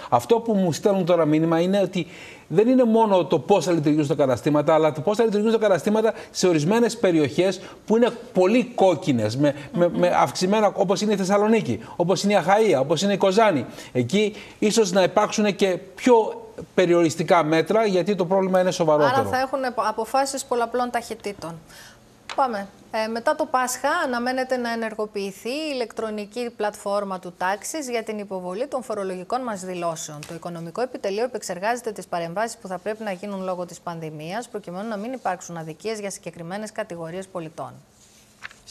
Αυτό που μου στέλνουν τώρα μήνυμα είναι ότι δεν είναι μόνο το πώς θα λειτουργήσουν τα καταστήματα, αλλά το πώς θα λειτουργήσουν τα καταστήματα σε ορισμένες περιοχές που είναι πολύ κόκκινες, με, με, με αυξημένα όπως είναι η Θεσσαλονίκη, όπως είναι η Αχαία, όπως είναι η Κοζάνη. Εκεί ίσως να υπάρξουν και πιο περιοριστικά μέτρα, γιατί το πρόβλημα είναι σοβαρότερο. Άρα θα έχουν αποφάσεις πολλαπλών ταχυτήτων. Πάμε. Ε, μετά το Πάσχα αναμένεται να ενεργοποιηθεί η ηλεκτρονική πλατφόρμα του τάξης για την υποβολή των φορολογικών μας δηλώσεων. Το Οικονομικό Επιτελείο επεξεργάζεται τις παρεμβάσεις που θα πρέπει να γίνουν λόγω της πανδημίας, προκειμένου να μην υπάρξουν αδικίες για συγκεκριμένες κατηγορίες πολιτών.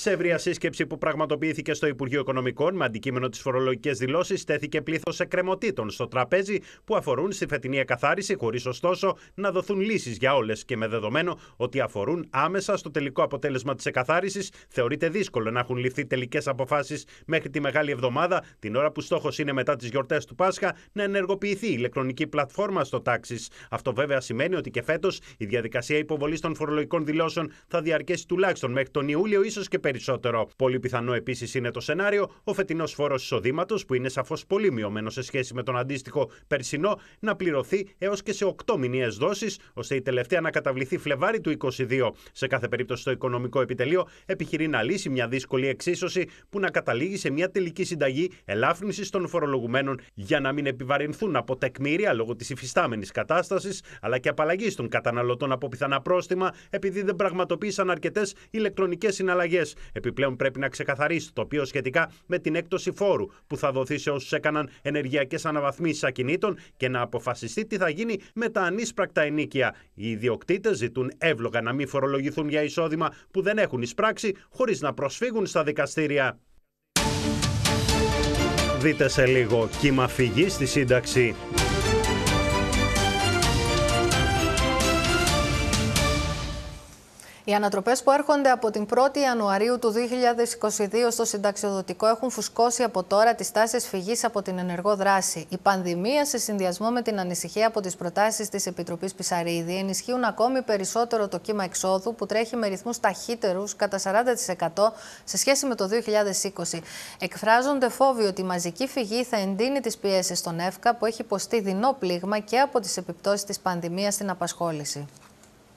Σε ευρεία σύσκεψη που πραγματοποιήθηκε στο Υπουργείο Οικονομικών με αντικείμενο τις φορολογικές δηλώσεις, στέθηκε πλήθος εκκρεμωτήτων στο τραπέζι που αφορούν στη φετινή εκαθάριση, χωρίς ωστόσο να δοθούν λύσεις για όλες και με δεδομένο ότι αφορούν άμεσα στο τελικό αποτέλεσμα της εκαθάρισης, θεωρείται δύσκολο να έχουν ληφθεί τελικές αποφάσεις μέχρι τη Μεγάλη Εβδομάδα, την ώρα που στόχος είναι μετά τις γιορτές του Πάσχα να ενεργοποιηθεί η ηλεκτρονική πλατφόρμα στο τάξη. Αυτό βέβαια σημαίνει ότι και φέτος η διαδικασία υποβολής των φορολογικών δηλώσεων θα διαρκέσει τουλάχιστον μέχρι τον Ιούλιο, ίσως και περισσότερο. Πολύ πιθανό επίσης είναι το σενάριο ο φετινός φόρος εισοδήματος, που είναι σαφώς πολύ μειωμένος σε σχέση με τον αντίστοιχο περσινό, να πληρωθεί έως και σε 8 μηνιαίες δόσεις, ώστε η τελευταία να καταβληθεί Φλεβάρι του 2022. Σε κάθε περίπτωση, το Οικονομικό Επιτελείο επιχειρεί να λύσει μια δύσκολη εξίσωση που να καταλήγει σε μια τελική συνταγή ελάφρυνσης των φορολογουμένων για να μην επιβαρυνθούν από τεκμήρια λόγω της υφιστάμενης κατάστασης, αλλά και απαλλαγής των καταναλωτών από πιθανά πρόστιμα επειδή δεν πραγματοποίησαν αρκετές ηλεκτρονικές συναλλαγές. Επιπλέον πρέπει να ξεκαθαρίσει το τοπίο σχετικά με την έκπτωση φόρου που θα δοθεί σε όσους έκαναν ενεργειακές αναβαθμίσεις ακινήτων και να αποφασιστεί τι θα γίνει με τα ανίσπρακτα ενίκεια. Οι ιδιοκτήτες ζητούν εύλογα να μην φορολογηθούν για εισόδημα που δεν έχουν εισπράξει χωρίς να προσφύγουν στα δικαστήρια. Δείτε σε λίγο κύμα φυγής στη σύνταξη. Οι ανατροπές που έρχονται από την 1η Ιανουαρίου του 2022 στο συνταξιοδοτικό έχουν φουσκώσει από τώρα τις τάσεις φυγής από την ενεργό δράση. Η πανδημία, σε συνδυασμό με την ανησυχία από τις προτάσεις της Επιτροπής Πισαρίδη, ενισχύουν ακόμη περισσότερο το κύμα εξόδου που τρέχει με ρυθμούς ταχύτερους κατά 40% σε σχέση με το 2020. Εκφράζονται φόβοι ότι η μαζική φυγή θα εντείνει τις πιέσεις στον ΕΦΚΑ που έχει υποστεί δεινό πλήγμα και από τις επιπτώσεις της πανδημίας στην απασχόληση.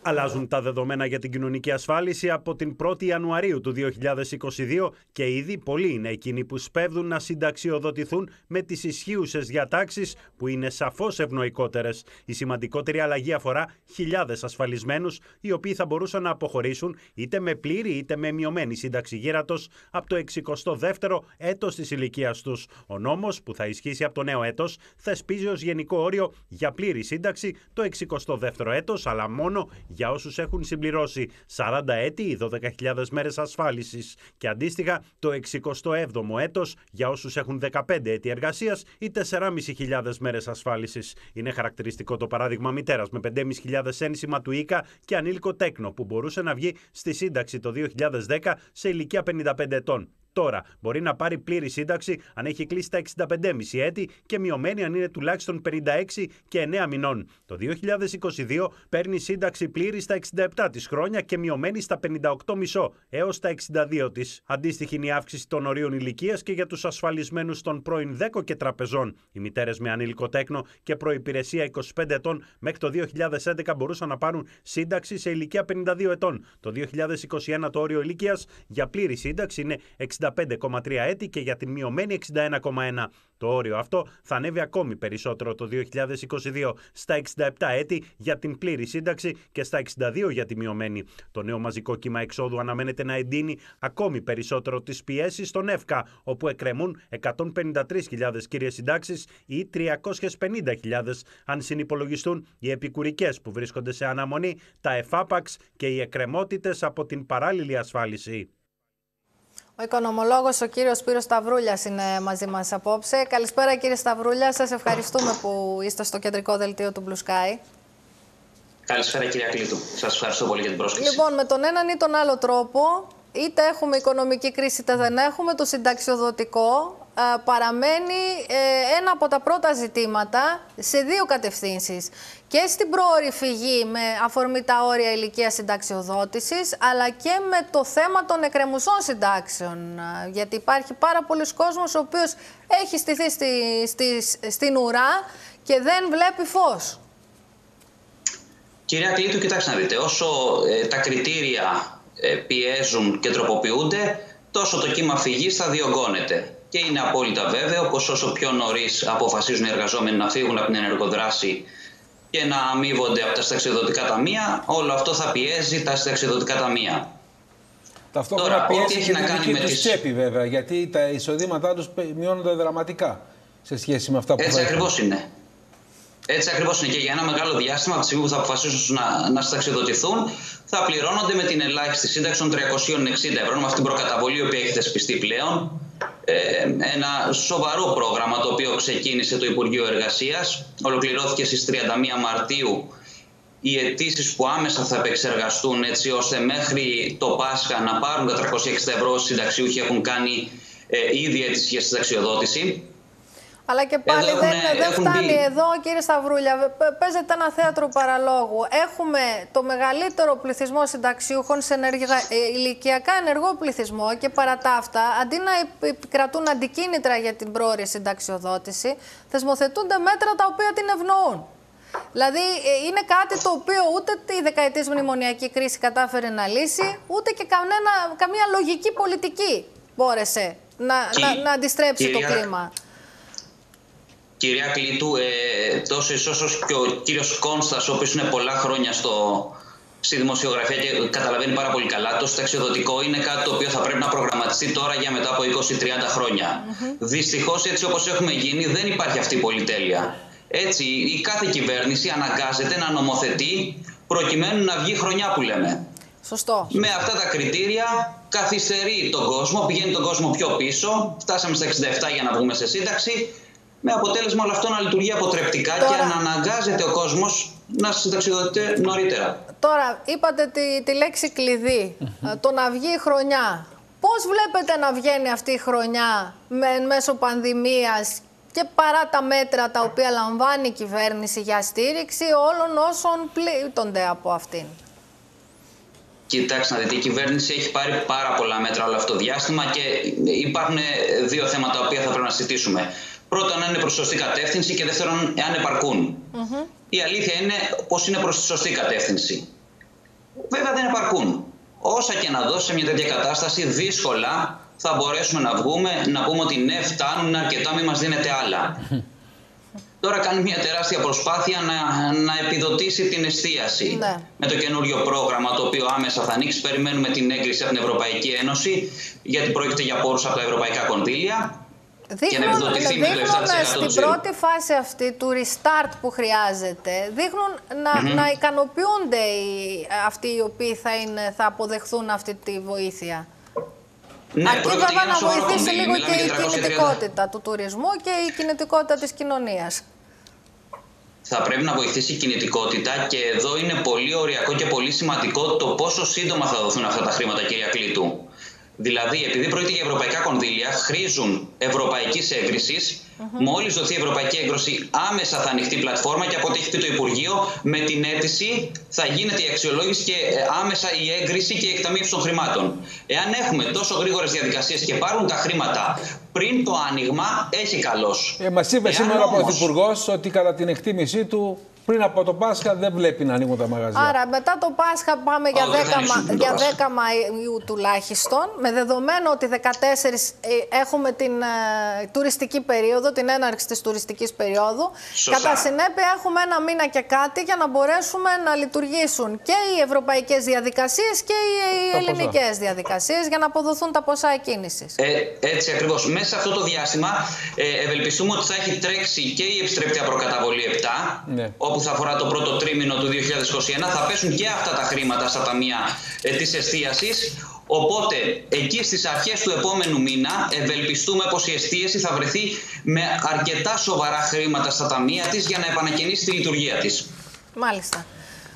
Αλλάζουν τα δεδομένα για την κοινωνική ασφάλιση από την 1η Ιανουαρίου του 2022 και ήδη πολλοί είναι εκείνοι που σπέβδουν να συνταξιοδοτηθούν με τις ισχύουσες διατάξεις που είναι σαφώς ευνοϊκότερες. Η σημαντικότερη αλλαγή αφορά χιλιάδες ασφαλισμένους οι οποίοι θα μπορούσαν να αποχωρήσουν είτε με πλήρη είτε με μειωμένη σύνταξη γύρατος από το 62ο έτος της ηλικίας τους. Ο νόμος που θα ισχύσει από το νέο έτος θεσπίζει ως γενικό όριο για πλήρη σύνταξη το 62ο έτος αλλά μόνο για όσους έχουν συμπληρώσει 40 έτη ή 12.000 μέρες ασφάλισης και αντίστοιχα το 67ο έτος για όσους έχουν 15 έτη εργασίας ή 4.500 μέρες ασφάλισης. Είναι χαρακτηριστικό το παράδειγμα μητέρας με 5.500 ένσημα του ΙΚΑ και ανήλικο τέκνο που μπορούσε να βγει στη σύνταξη το 2010 σε ηλικία 55 ετών. Τώρα μπορεί να πάρει πλήρη σύνταξη αν έχει κλείσει τα 65,5 έτη και μειωμένη αν είναι τουλάχιστον 56 και 9 μηνών. Το 2022 παίρνει σύνταξη πλήρης στα 67 της χρόνια και μειωμένη στα 58,5 έως τα 62 της. Αντίστοιχη είναι η αύξηση των ορίων ηλικίας και για τους ασφαλισμένους των πρώην 10 και τραπεζών. Οι μητέρες με ανήλικο τέκνο και προϋπηρεσία 25 ετών μέχρι το 2011 μπορούσαν να πάρουν σύνταξη σε ηλικία 52 ετών. Το 2021 το όριο ηλικίας για πλήρη σύνταξη είναι 65,3 έτη και για την μειωμένη 61,1. Το όριο αυτό θα ανέβει ακόμη περισσότερο το 2022 στα 67 έτη για την πλήρη σύνταξη και στα 62 για τη μειωμένη. Το νέο μαζικό κύμα εξόδου αναμένεται να εντείνει ακόμη περισσότερο τις πιέσεις στον ΕΦΚΑ, όπου εκκρεμούν 153.000 κύριες συντάξεις ή 350.000 αν συνυπολογιστούν οι επικουρικές που βρίσκονται σε αναμονή, τα εφάπαξ και οι εκκρεμότητες από την παράλληλη ασφάλιση. Ο οικονομολόγος ο κύριος Σπύρος Σταυρούλιας είναι μαζί μας απόψε. Καλησπέρα κύριε Σταυρούλια, σας ευχαριστούμε που είστε στο κεντρικό δελτίο του Blue Sky. Καλησπέρα κυρία Κλήτου. Σας ευχαριστώ πολύ για την πρόσκληση. Λοιπόν, με τον έναν ή τον άλλο τρόπο, είτε έχουμε οικονομική κρίση είτε δεν έχουμε, το συνταξιοδοτικό παραμένει ε, ένα από τα πρώτα ζητήματα σε δύο κατευθύνσεις. Και στην πρόορη φυγή με αφορμή τα όρια ηλικία συνταξιοδότησης, αλλά και με το θέμα των εκκρεμουσών συντάξεων. Γιατί υπάρχει πάρα πολλοί κόσμος ο οποίος έχει στηθεί στη, στην ουρά και δεν βλέπει φως. Κυρία Κλήτου, κοιτάξτε να δείτε, όσο ε, τα κριτήρια ε, πιέζουν και τροποποιούνται, τόσο το κύμα φυγής θα διωγγώνεται και είναι απόλυτα βέβαιο πως όσο πιο νωρίς αποφασίζουν οι εργαζόμενοι να φύγουν από την ενεργοδράση και να αμείβονται από τα συνταξιδοτικά ταμεία, όλο αυτό θα πιέζει τα συνταξιδοτικά ταμεία. Ταυτόχρονα Τώρα, πιέζει έχει και να κάνει με τις... τσέπη βέβαια, γιατί τα εισοδήματά τους μειώνονται δραματικά σε σχέση με αυτά που Έτσι ακριβώς είναι. Έτσι ακριβώς είναι και για ένα μεγάλο διάστημα, από τη στιγμή που θα αποφασίσουν να, να συνταξιδοτηθούν, θα πληρώνονται με την ελάχιστη σύνταξη των 360 ευρώ, με αυτή την προκαταβολή η οποία έχει θεσπιστεί πλέον. Ε, ένα σοβαρό πρόγραμμα το οποίο ξεκίνησε το Υπουργείο Εργασίας, ολοκληρώθηκε στις 31 Μαρτίου οι αιτήσεις που άμεσα θα επεξεργαστούν έτσι ώστε μέχρι το Πάσχα να πάρουν τα 360 ευρώ συνταξιούχοι έχουν κάνει ε, ήδη αίτηση για συνταξιοδότηση. Αλλά και πάλι δεν, δεν φτάνει εδώ, κύριε Σταυρούλια. Παίζεται ένα θέατρο παραλόγου. Έχουμε το μεγαλύτερο πληθυσμό συνταξιούχων σε ενεργα... Ε, ηλικιακά ενεργό πληθυσμό και παρά τα αυτά, αντί να κρατούν αντικίνητρα για την πρόορια συνταξιοδότηση, θεσμοθετούνται μέτρα τα οποία την ευνοούν. Δηλαδή ε, είναι κάτι το οποίο ούτε τη δεκαετής μνημονιακή κρίση κατάφερε να λύσει, ούτε και κανένα, καμία λογική πολιτική μπόρεσε να, να, να αντιστρέψει το κλίμα. Κυρία Κλήτου, ε, τόσο όσο και ο κύριος Κόνστας, ο οποίος είναι πολλά χρόνια στο, στη δημοσιογραφία και καταλαβαίνει πάρα πολύ καλά. Το συνταξιοδοτικό είναι κάτι το οποίο θα πρέπει να προγραμματιστεί τώρα για μετά από 20-30 χρόνια. Mm-hmm. Δυστυχώς, έτσι όπως έχουμε γίνει, δεν υπάρχει αυτή η πολυτέλεια. Έτσι, η κάθε κυβέρνηση αναγκάζεται να νομοθετεί προκειμένου να βγει χρονιά που λέμε. Σωστό. Με αυτά τα κριτήρια καθυστερεί τον κόσμο, πηγαίνει τον κόσμο πιο πίσω. Φτάσαμε στα 67 για να βγούμε σε σύνταξη. Με αποτέλεσμα όλο αυτό να λειτουργεί αποτρεπτικά και να αναγκάζεται ο κόσμος να συνταξιδοτείται νωρίτερα. Τώρα, είπατε τη, τη λέξη κλειδί, το να βγει η χρονιά. Πώς βλέπετε να βγαίνει αυτή η χρονιά με, μέσω πανδημίας και παρά τα μέτρα τα οποία λαμβάνει η κυβέρνηση για στήριξη όλων όσων πλήττονται από αυτήν; Κοιτάξτε να δείτε, η κυβέρνηση έχει πάρει πάρα πολλά μέτρα όλο αυτό το διάστημα και υπάρχουν δύο θέματα τα οποία θα πρέπει να συζητήσουμε. Πρώτον, αν είναι προς σωστή κατεύθυνση και δεύτερον, εάν επαρκούν. Η αλήθεια είναι πως είναι προς τη σωστή κατεύθυνση. Βέβαια δεν επαρκούν. Όσα και να δώσει σε μια τέτοια κατάσταση, δύσκολα θα μπορέσουμε να βγούμε, να πούμε ότι ναι, φτάνουν αρκετά, μην μας δίνετε άλλα. Τώρα κάνει μια τεράστια προσπάθεια να, να επιδοτήσει την εστίαση. Ναι. Με το καινούριο πρόγραμμα το οποίο άμεσα θα ανοίξει, περιμένουμε την έγκριση από την Ευρωπαϊκή Ένωση, γιατί πρόκειται για πόρους από τα ευρωπαϊκά κονδύλια. Δείχνουν, δείχνουν στην πρώτη φάση αυτή του restart που χρειάζεται, δείχνουν να, να ικανοποιούνται οι, αυτοί οι οποίοι θα, είναι, θα αποδεχθούν αυτή τη βοήθεια. Ναι, Αρκεί βέβαια να βοηθήσει λίγο και η κινητικότητα του τουρισμού και η κινητικότητα της κοινωνίας. Θα πρέπει να βοηθήσει η κινητικότητα και εδώ είναι πολύ οριακό και πολύ σημαντικό το πόσο σύντομα θα δοθούν αυτά τα χρήματα, κυρία Κλήτου. Δηλαδή, επειδή πρόκειται για ευρωπαϊκά κονδύλια, χρήζουν ευρωπαϊκής έγκρισης. Mm-hmm. Μόλις δοθεί η ευρωπαϊκή έγκριση, άμεσα θα ανοιχτεί η πλατφόρμα και από ό,τι έχει πει το Υπουργείο, με την αίτηση θα γίνεται η αξιολόγηση και ε, άμεσα η έγκριση και η εκταμείευση των χρημάτων. Εάν έχουμε τόσο γρήγορες διαδικασίες και πάρουν τα χρήματα πριν το άνοιγμα, έχει καλώ. Ε, Μα είπε σήμερα ο Πρωθυπουργός ότι κατά την εκτίμησή του πριν από το Πάσχα δεν βλέπει να ανοίγουν τα μαγαζιά. Άρα μετά το Πάσχα πάμε για, 10, για 10 Μαΐου τουλάχιστον, με δεδομένο ότι 14 ε, έχουμε την ε, τουριστική περίοδο, την έναρξη της τουριστικής περίοδου. Σωστά. Κατά συνέπεια έχουμε ένα μήνα και κάτι για να μπορέσουμε να λειτουργήσουν και οι ευρωπαϊκές διαδικασίες και οι ελληνικές διαδικασίες για να αποδοθούν τα ποσά εκκίνησης. Ε, έτσι ακριβώς. Μέσα σε αυτό το διάστημα ε, ευελπιστούμε ότι θα έχει τρέξει και η επιστρεπτέα προκαταβολή 7, Ναι. Όπου θα αφορά το πρώτο τρίμηνο του 2021, θα πέσουν και αυτά τα χρήματα στα ταμεία ε, της εστίασης. Οπότε, εκεί στις αρχές του επόμενου μήνα, ευελπιστούμε πως η εστίαση θα βρεθεί με αρκετά σοβαρά χρήματα στα ταμεία της για να επανακαινήσει τη λειτουργία της. Μάλιστα.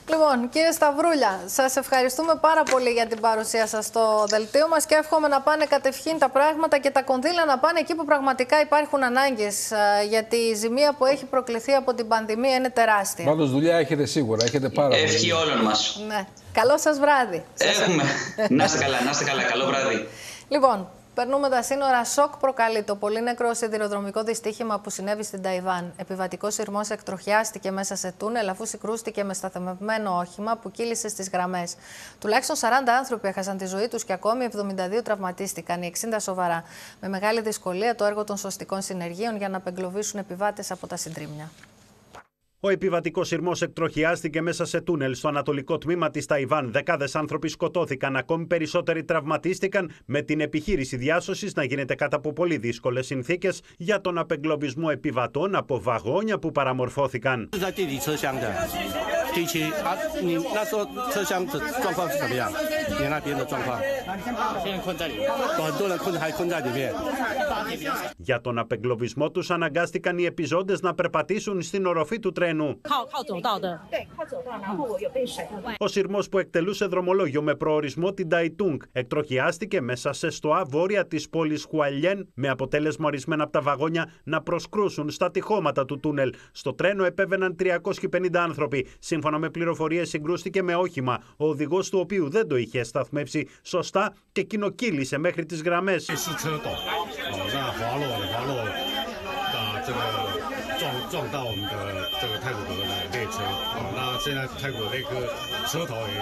Λοιπόν, κύριε Σταυρούλια, σας ευχαριστούμε πάρα πολύ για την παρουσία σας στο δελτίο μας και εύχομαι να πάνε κατευχήν τα πράγματα και τα κονδύλια να πάνε εκεί που πραγματικά υπάρχουν ανάγκες, γιατί η ζημία που έχει προκληθεί από την πανδημία είναι τεράστια. Πάντως δουλειά έχετε σίγουρα, έχετε πάρα πολύ. Ευχή όλων μας. Ναι. Καλό σας βράδυ. Έχουμε. να είστε καλά, να είστε καλά. Καλό βράδυ. Λοιπόν, Περνούμε τα σύνορα. Σοκ προκαλεί το πολύ νεκρό σιδηροδρομικό δυστύχημα που συνέβη στην Ταϊβάν. Επιβατικός σειρμός εκτροχιάστηκε μέσα σε τούνελ αφού συγκρούστηκε με σταθμευμένο όχημα που κύλησε στις γραμμές. Τουλάχιστον 40 άνθρωποι έχασαν τη ζωή τους και ακόμη 72 τραυματίστηκαν, οι 60 σοβαρά. Με μεγάλη δυσκολία το έργο των σωστικών συνεργείων για να απεγκλωβίσουν επιβάτες από τα συντρίμμια. Ο επιβατικός σειρμός εκτροχιάστηκε μέσα σε τούνελ στο ανατολικό τμήμα της Ταϊβάν. Δεκάδες άνθρωποι σκοτώθηκαν, ακόμη περισσότεροι τραυματίστηκαν, με την επιχείρηση διάσωσης να γίνεται κάτω από πολύ δύσκολες συνθήκες για τον απεγκλωβισμό επιβατών από βαγόνια που παραμορφώθηκαν. 地区啊，你那时候车厢的状况是怎么样？你那边的状况？现在困在里面，很多人困还困在里面。 Για τον απεγκλωβισμό τους αναγκάστηκαν οι επιζώντες να περπατήσουν στην οροφή του τρένου. 靠靠走道的，对，靠走道，然后我有被甩。 Ο σειρμό που εκτελούσε δρομολόγιο με προορισμό την Ταϊτούγκ εκτροχιάστηκε μέσα σε στοά βόρεια τη πόλη Χουαλιέν, με αποτέλεσμα ορισμένα από τα βαγόνια να προσκρούσουν στα τυχώματα του τούνελ. Στο τρένο επέβαιναν 350 άνθρωποι. Σύμφωνα με πληροφορίε, συγκρούστηκε με όχημα, ο οδηγό του οποίου δεν το είχε σταθμεύσει σωστά και κοινοκύλησε μέχρι τι γραμμέ. 那滑落滑落啊，这个撞撞到我们的这个泰国的列车啊，那现在泰国那个车头也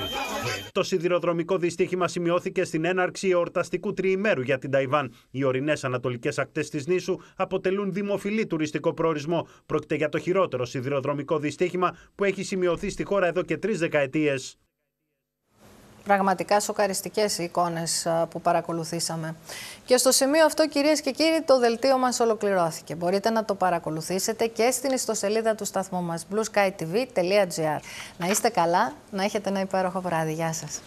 毁了。 Το σιδηροδρομικό δυστύχημα σημειώθηκε στην έναρξη εορταστικού τριημέρου για την Ταϊβάν. Οι ορεινέ ανατολικέ ακτέ τη νήσου αποτελούν δημοφιλή τουριστικό προορισμό. Πρόκειται για το χειρότερο σιδηροδρομικό δυστύχημα που έχει σημειωθεί στη χώρα εδώ και τρει δεκαετίε. Πραγματικά σοκαριστικές οι εικόνες που παρακολουθήσαμε. Και στο σημείο αυτό κυρίες και κύριοι το δελτίο μας ολοκληρώθηκε. Μπορείτε να το παρακολουθήσετε και στην ιστοσελίδα του σταθμού μας blueskytv.gr Να είστε καλά, να έχετε ένα υπέροχο βράδυ. Γεια σας.